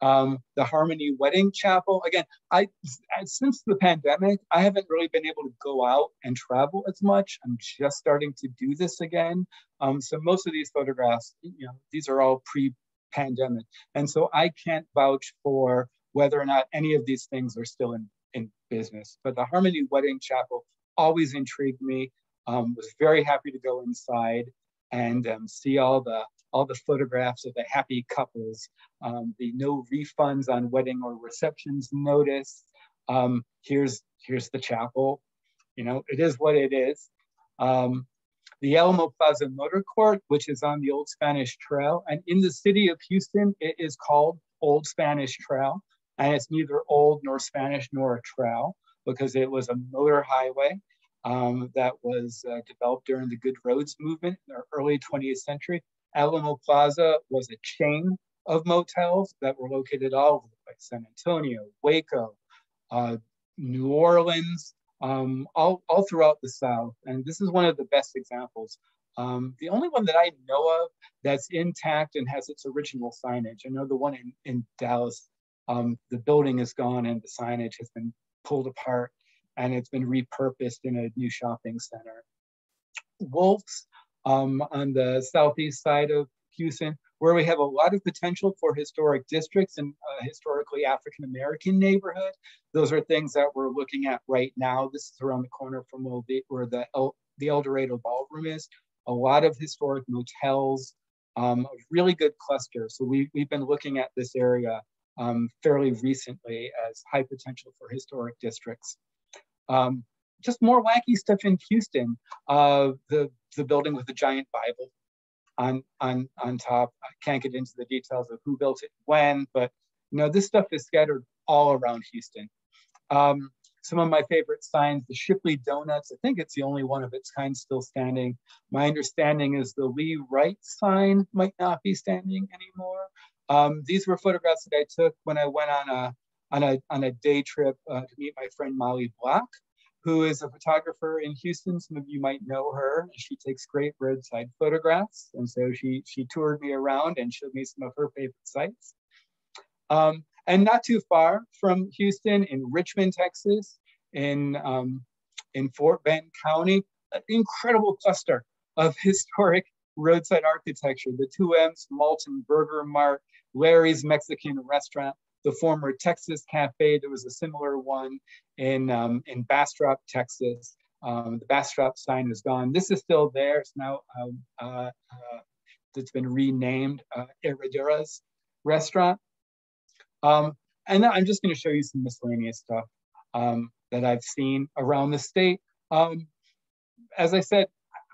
Um, the Harmony Wedding Chapel. Again, I since the pandemic, I haven't really been able to go out and travel as much. I'm just starting to do this again. Um, so most of these photographs, you know, these are all pre-pandemic, and so I can't vouch for whether or not any of these things are still in in business. But the Harmony Wedding Chapel always intrigued me. Um, was very happy to go inside and um, see all the all the photographs of the happy couples, um, the no refunds on wedding or receptions notice. Um, here's here's the chapel. You know, it is what it is. Um, the Alamo Plaza Motor Court, which is on the Old Spanish Trail, and in the city of Houston, it is called Old Spanish Trail, and it's neither old nor Spanish nor a trail because it was a motor highway um, that was uh, developed during the Good Roads movement in the early 20th century. Alamo Plaza was a chain of motels that were located all over the place San Antonio, Waco, uh, New Orleans, um, all, all throughout the South. And this is one of the best examples. Um, the only one that I know of that's intact and has its original signage. I know the one in, in Dallas, um, the building is gone and the signage has been pulled apart and it's been repurposed in a new shopping center. Wolf's um, on the southeast side of Houston, where we have a lot of potential for historic districts and uh, historically African American neighborhood. Those are things that we're looking at right now. This is around the corner from where the El, the El Dorado Ballroom is. A lot of historic motels, um, a really good cluster. So we, we've been looking at this area um, fairly recently as high potential for historic districts. Um, just more wacky stuff in Houston. Uh, the the building with the giant Bible on on on top. I can't get into the details of who built it when, but you know this stuff is scattered all around Houston. Um, some of my favorite signs, the Shipley Donuts. I think it's the only one of its kind still standing. My understanding is the Lee Wright sign might not be standing anymore. Um, these were photographs that I took when I went on a on a on a day trip uh, to meet my friend Molly Black, who is a photographer in Houston. Some of you might know her. She takes great roadside photographs, and so she she toured me around and showed me some of her favorite sites. Um, and not too far from Houston, in Richmond, Texas, in um, in Fort Bend County, an incredible cluster of historic roadside architecture. The 2M's Malton Burger Mart, Larry's Mexican Restaurant, the former Texas Cafe. There was a similar one in, um, in Bastrop, Texas. Um, the Bastrop sign is gone. This is still there. It's now, um, uh, uh, it's been renamed uh, Herradura's restaurant. Um, and I'm just gonna show you some miscellaneous stuff um, that I've seen around the state. Um, as I said,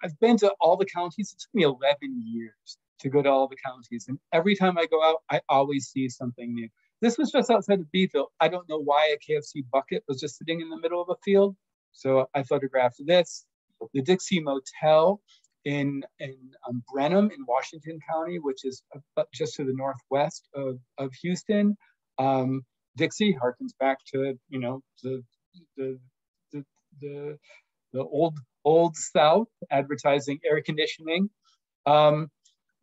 I've been to all the counties. It took me 11 years to go to all the counties. And every time I go out, I always see something new. This was just outside of Beeville. I don't know why a KFC bucket was just sitting in the middle of a field. So I photographed this. The Dixie Motel in, in um, Brenham in Washington County, which is just to the northwest of, of Houston. Um, Dixie harkens back to, you know, the, the, the, the, the old, old South advertising air conditioning. Um,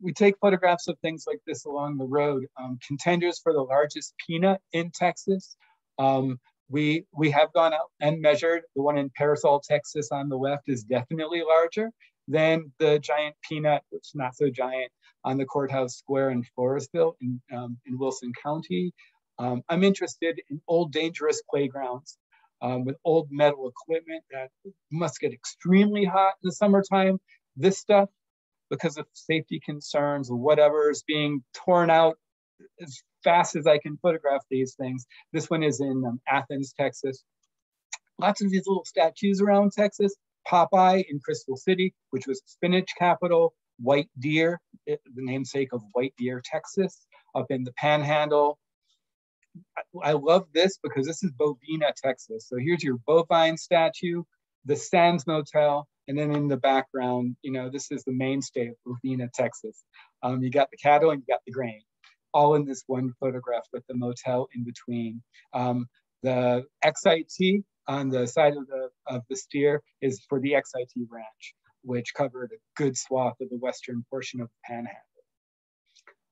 we take photographs of things like this along the road. Um, contenders for the largest peanut in Texas. Um, we, we have gone out and measured. The one in Pearsall, Texas on the left is definitely larger than the giant peanut, which is not so giant, on the courthouse square in Floresville in, um, in Wilson County. Um, I'm interested in old dangerous playgrounds um, with old metal equipment that must get extremely hot in the summertime. This stuff because of safety concerns or whatever is being torn out as fast as I can photograph these things. This one is in um, Athens, Texas. Lots of these little statues around Texas. Popeye in Crystal City, which was spinach capital. White Deer, the namesake of White Deer, Texas, up in the Panhandle. I, I love this because this is Bovina, Texas. So here's your bovine statue, the Sands Motel, and then in the background, you know, this is the mainstay of Bovina, Texas. Um, you got the cattle and you got the grain, all in this one photograph with the motel in between. Um, the XIT on the side of the, of the steer is for the XIT ranch. which covered a good swath of the western portion of the Panhandle.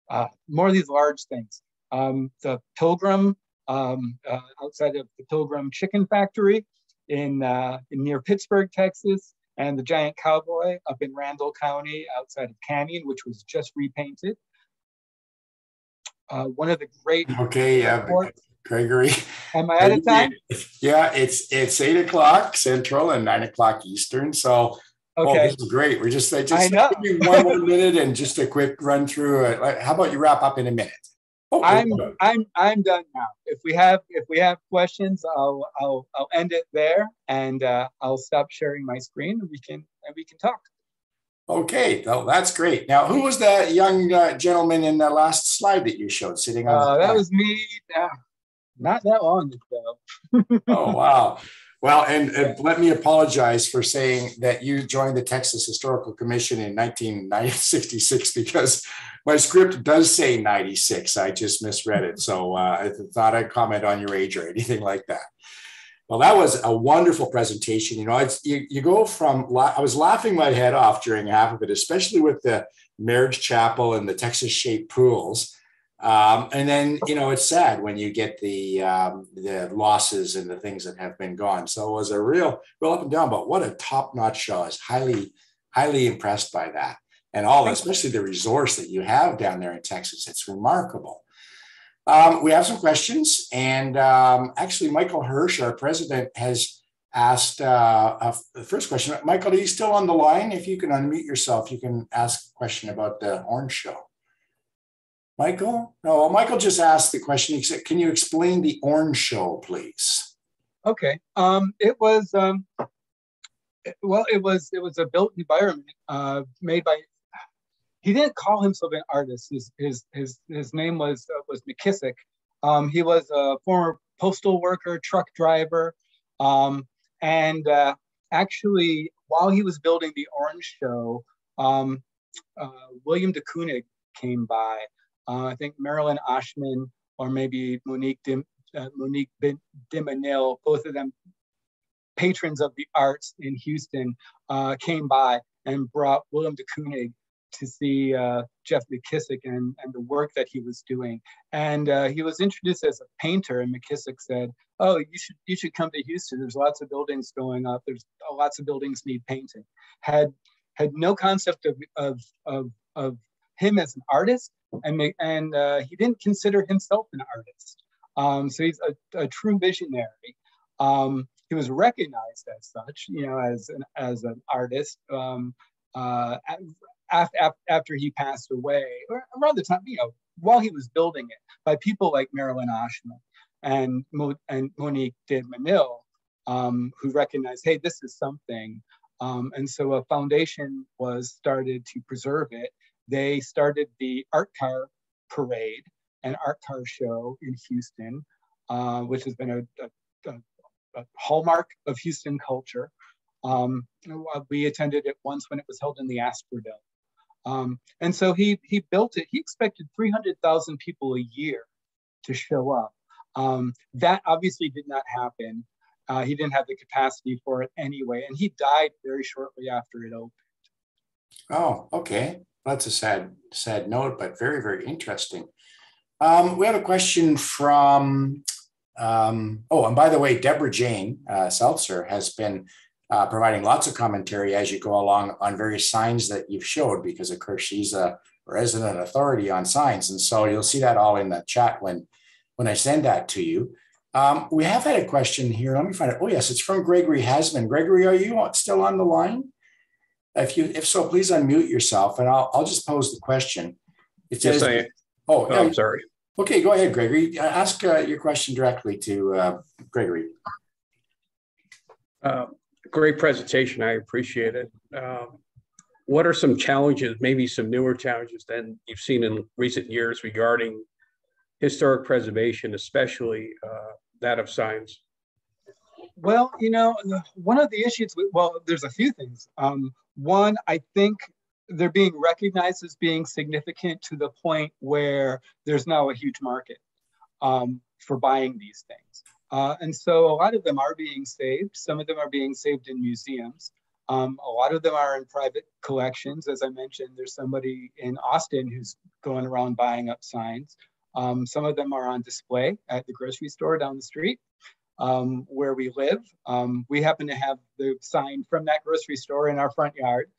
Uh, more of these large things. Um, the Pilgrim, um, uh, outside of the Pilgrim Chicken Factory in, uh, in near Pittsburg, Texas, and the Giant Cowboy up in Randall County outside of Canyon, which was just repainted. Uh, one of the great okay, yeah, Gregory. Am I out of time? Yeah, it's it's eight o'clock Central and nine o'clock Eastern. So okay, oh, this is great. We're just I just one more minute and just a quick run through. How about you wrap up in a minute? Oh, I'm I'm I'm done now. If we have if we have questions, I'll I'll I'll end it there and uh, I'll stop sharing my screen and we can and we can talk. Okay, well, that's great. Now, who was that young uh, gentleman in the last slide that you showed sitting on? Uh, that was me. Uh, not that long ago. oh wow. Well, and, and, let me apologize for saying that you joined the Texas Historical Commission in 1966 because my script does say 96. I just misread it. So uh, I thought I'd comment on your age or anything like that. Well, that was a wonderful presentation. You know, it's, you, you go from, I was laughing my head off during half of it, especially with the marriage chapel and the Texas shaped pools. Um, and then you know it's sad when you get the um, the losses and the things that have been gone. So it was a real real up and down. But what a top notch show! I was highly highly impressed by that, and all especially the resource that you have down there in Texas. It's remarkable. Um, we have some questions, and um, actually, Michael Hirsch, our president, has asked uh, the first question. Michael, are you still on the line? If you can unmute yourself, you can ask a question about the Orange Show. Michael? No, Michael just asked the question. He said, Can you explain the Orange Show, please? Okay. Um, it was um, well, it was it was a built environment uh, made by. He didn't call himself an artist. His his his, his name was uh, was McKissack. Um, he was a former postal worker, truck driver, um, and uh, actually, while he was building the Orange Show, um, uh, William de Kooning came by uh, I think Marilyn Oshman or maybe Monique Dim, uh, Monique Dimanil, both of them patrons of the arts in Houston, uh, came by and brought William de Kooning to see uh, Jeff McKissack and, and the work that he was doing. And uh, he was introduced as a painter, and McKissack said, "Oh, you should you should come to Houston. There's lots of buildings going up. There's uh, lots of buildings need painting." Had had no concept of of of, of him as an artist, and and uh, he didn't consider himself an artist. Um, so he's a, a true visionary. Um, he was recognized as such, you know, as an as an artist um, uh, after, after he passed away, or around the time, you know, while he was building it, by people like Marilyn Oshman and Mo- and Monique de Menil, um, who recognized, hey, this is something. Um, and so a foundation was started to preserve it they started the art car parade and art car show in Houston, uh, which has been a, a, a, hallmark of Houston culture. Um, we attended it once when it was held in the Astrodome. Um, and so he, he built it. He expected 300,000 people a year to show up. Um, that obviously did not happen. Uh, he didn't have the capacity for it anyway. And he died very shortly after it opened. Oh, okay that's a sad, sad note, but very, very interesting. Um, we have a question from, um, oh, and by the way, Debra Jane uh, Seltzer has been uh, providing lots of commentary as you go along on various signs that you've showed, because of course she's a resident authority on signs. And so you'll see that all in the chat when, when I send that to you. Um, we have had a question here. Let me find it. Oh, yes, it's from Gregory Hasman. Gregory, are you still on the line? If you, if so, please unmute yourself and I'll, I'll just pose the question. It says, yes, oh, oh, I'm sorry. Okay, go ahead, Gregory. Ask uh, your question directly to uh, Gregory. Uh, great presentation. I appreciate it. Um, what are some challenges, maybe some newer challenges than you've seen in recent years regarding historic preservation, especially uh, that of signs? Well, you know, one of the issues, well, there's a few things. Um, one, I think they're being recognized as being significant to the point where there's now a huge market um, for buying these things. Uh, and so a lot of them are being saved. Some of them are being saved in museums. Um, a lot of them are in private collections. As I mentioned, there's somebody in Austin who's going around buying up signs. Um, some of them are on display at the grocery store down the street um, where we live. Um, we happen to have the sign from that grocery store in our front yard,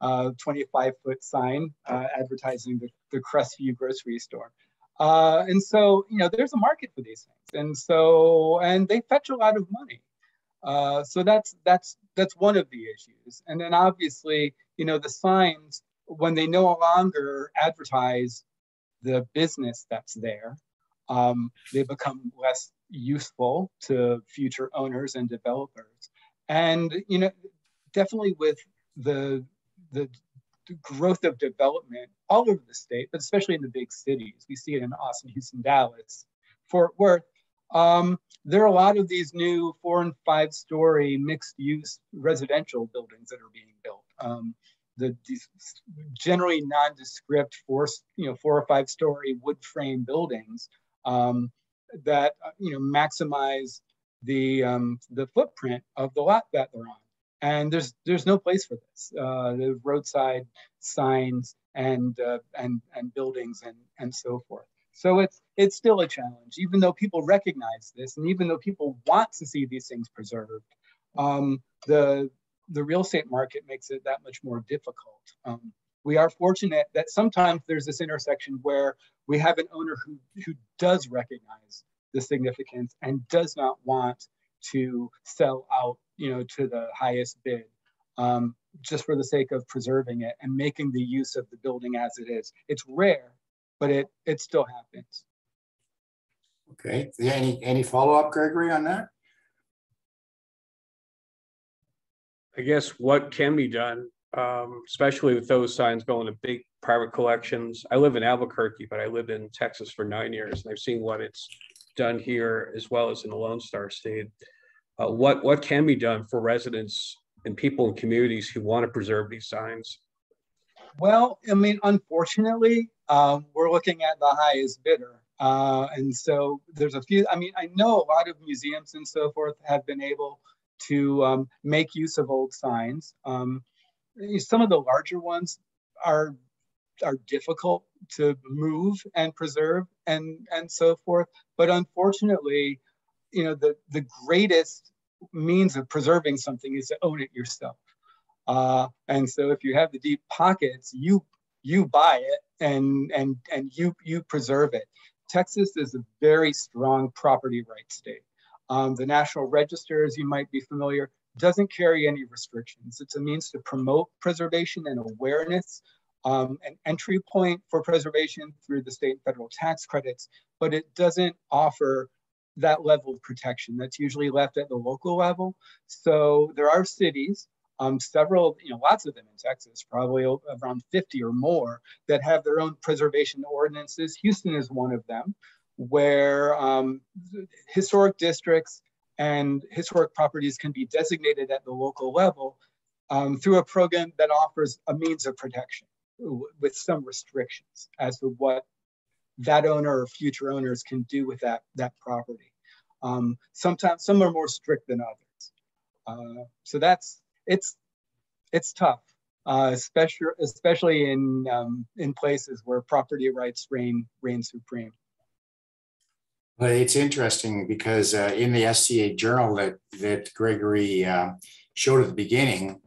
uh, 25 foot sign uh, advertising the, the Crestview grocery store. Uh, and so, you know, there's a market for these things. And so, and they fetch a lot of money. Uh, so that's that's that's one of the issues. And then obviously, you know, the signs when they no longer advertise the business that's there, um, they become less useful to future owners and developers. And you know, definitely with the the growth of development all over the state, but especially in the big cities, we see it in Austin, Houston, Dallas, Fort Worth. Um, there are a lot of these new four and five story mixed use residential buildings that are being built. Um, the these generally nondescript four, you know, four or five story wood frame buildings um, that uh, you know maximize the um, the footprint of the lot that they're on. And there's there's no place for this. Uh, the roadside signs and uh, and and buildings and and so forth. So it's it's still a challenge, even though people recognize this, and even though people want to see these things preserved. Um, the the real estate market makes it that much more difficult. Um, we are fortunate that sometimes there's this intersection where we have an owner who, who does recognize the significance and does not want to sell out, you know, to the highest bid, um, just for the sake of preserving it and making the use of the building as it is. It's rare, but it it still happens. Okay. Any any follow up, Gregory, on that? I guess what can be done, um, especially with those signs going to big private collections. I live in Albuquerque, but I lived in Texas for nine years, and I've seen what it's done here as well as in the Lone Star State. Uh, what what can be done for residents and people in communities who want to preserve these signs? Well, I mean, unfortunately, um, we're looking at the highest bidder. Uh, and so there's a few, I mean, I know a lot of museums and so forth have been able to um, make use of old signs. Um, some of the larger ones are are difficult to move and preserve and and so forth. But unfortunately, you know, the the greatest means of preserving something is to own it yourself. Uh, and so if you have the deep pockets, you you buy it and and and you you preserve it. Texas is a very strong property rights state. Um, the National Register, as you might be familiar, doesn't carry any restrictions. It's a means to promote preservation and awareness, um, an entry point for preservation through the state and federal tax credits, but it doesn't offer that level of protection that's usually left at the local level. So there are cities, um, several, you know, lots of them in Texas, probably around 50 or more, that have their own preservation ordinances. Houston is one of them where um, historic districts and historic properties can be designated at the local level um, through a program that offers a means of protection with some restrictions as to what that owner or future owners can do with that, that property. Um, sometimes some are more strict than others. Uh, so that's, it's, it's tough, uh, especially, especially in, um, in places where property rights reign, reign supreme. Well, it's interesting because uh, in the SCA journal that that Gregory uh, showed at the beginning,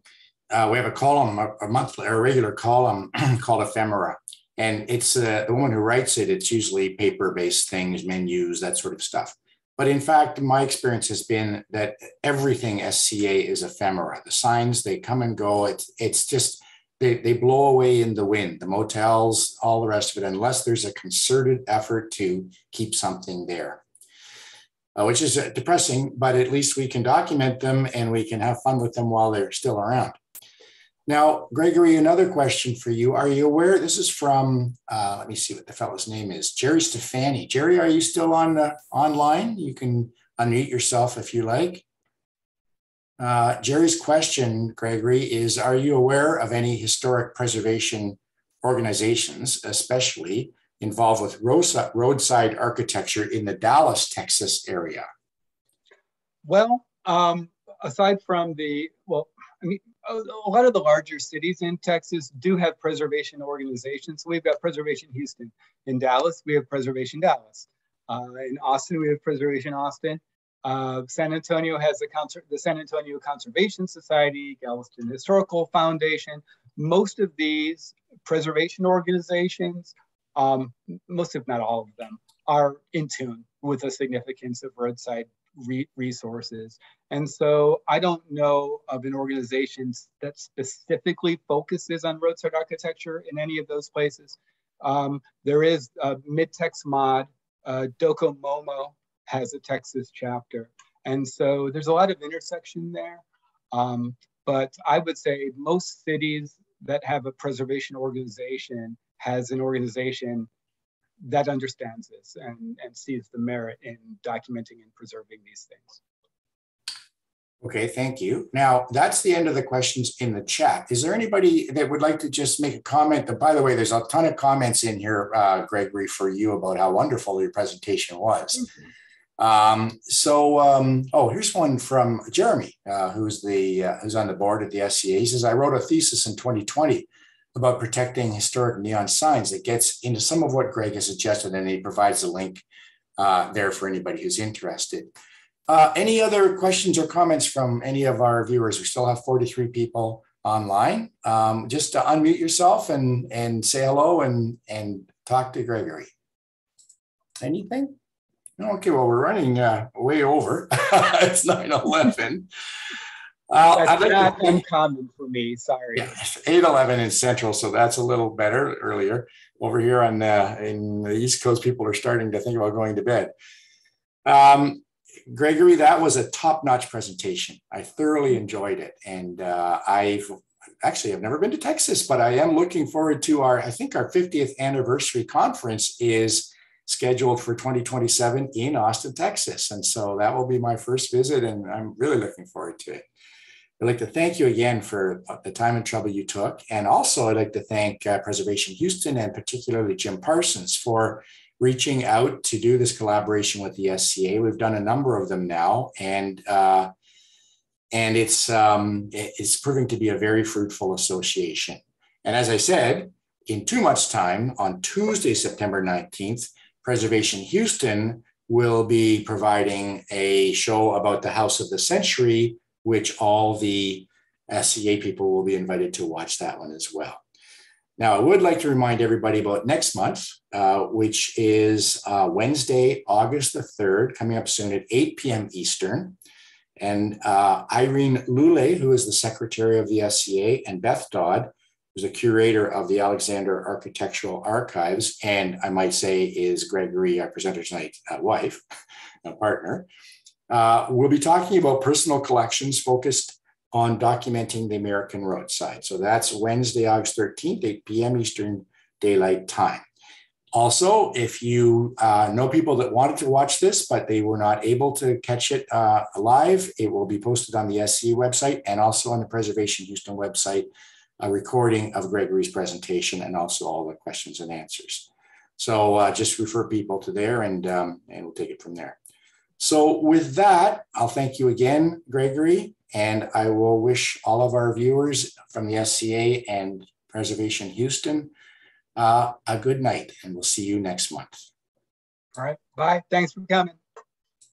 uh, we have a column, a, a monthly, a regular column called Ephemera, and it's uh, the woman who writes it. It's usually paper-based things, menus, that sort of stuff. But in fact, my experience has been that everything SCA is ephemera. The signs they come and go. It's it's just they, they blow away in the wind, the motels, all the rest of it, unless there's a concerted effort to keep something there, uh, which is uh, depressing, but at least we can document them and we can have fun with them while they're still around. Now, Gregory, another question for you. Are you aware? This is from, uh, let me see what the fellow's name is, Jerry Stefani. Jerry, are you still on uh, online? You can unmute yourself if you like. Uh, Jerry's question, Gregory, is Are you aware of any historic preservation organizations, especially involved with roadside architecture in the Dallas, Texas area? Well, um, aside from the, well, I mean, a lot of the larger cities in Texas do have preservation organizations. We've got Preservation Houston. In Dallas, we have Preservation Dallas. Uh, in Austin, we have Preservation Austin. Uh, San Antonio has the, the San Antonio Conservation Society, Galveston Historical Foundation. Most of these preservation organizations, um, most if not all of them, are in tune with the significance of roadside re resources. And so I don't know of an organization that specifically focuses on roadside architecture in any of those places. Um, there is uh, Mid-Tex Mod, uh, DocoMoMo has a Texas chapter. And so there's a lot of intersection there. Um, but I would say most cities that have a preservation organization has an organization that understands this and, and sees the merit in documenting and preserving these things. Okay, thank you. Now, that's the end of the questions in the chat. Is there anybody that would like to just make a comment? That, by the way, there's a ton of comments in here, uh, Gregory, for you about how wonderful your presentation was. Mm -hmm. Um, so, um, oh, here's one from Jeremy, uh, who's the uh, who's on the board of the SCA. He says, "I wrote a thesis in 2020 about protecting historic neon signs that gets into some of what Greg has suggested, and he provides a link uh, there for anybody who's interested." Uh, any other questions or comments from any of our viewers? We still have 43 people online. Um, just unmute yourself and and say hello and and talk to Gregory. Anything? Okay, well, we're running uh, way over. it's 9 11. Uh, that's like not to, uncommon for me. Sorry. Yeah, 8 11 in Central, so that's a little better earlier. Over here on uh, in the East Coast, people are starting to think about going to bed. Um, Gregory, that was a top notch presentation. I thoroughly enjoyed it. And uh, I've actually, I've never been to Texas, but I am looking forward to our, I think our 50th anniversary conference is scheduled for 2027 in Austin, Texas. And so that will be my first visit, and I'm really looking forward to it. I'd like to thank you again for the time and trouble you took. And also, I'd like to thank uh, Preservation Houston and particularly Jim Parsons for reaching out to do this collaboration with the SCA. We've done a number of them now, and uh, and it's um, it's proving to be a very fruitful association. And as I said, in two months' time, on Tuesday, September 19th, Preservation Houston will be providing a show about the House of the Century, which all the SCA people will be invited to watch that one as well. Now, I would like to remind everybody about next month, uh, which is uh, Wednesday, August the 3rd, coming up soon at 8 p.m. Eastern. And uh, Irene Lule, who is the secretary of the SCA, and Beth Dodd, who's a curator of the Alexander Architectural Archives, and I might say is Gregory, our presenter tonight, uh, wife, a partner. Uh, we'll be talking about personal collections focused on documenting the American roadside. So that's Wednesday, August 13th, 8 p.m. Eastern Daylight Time. Also, if you uh, know people that wanted to watch this, but they were not able to catch it uh, live, it will be posted on the SC website and also on the Preservation Houston website a recording of Gregory's presentation and also all the questions and answers. So uh, just refer people to there and, um, and we'll take it from there. So with that, I'll thank you again, Gregory, and I will wish all of our viewers from the SCA and Preservation Houston uh, a good night, and we'll see you next month. All right, bye. Thanks for coming.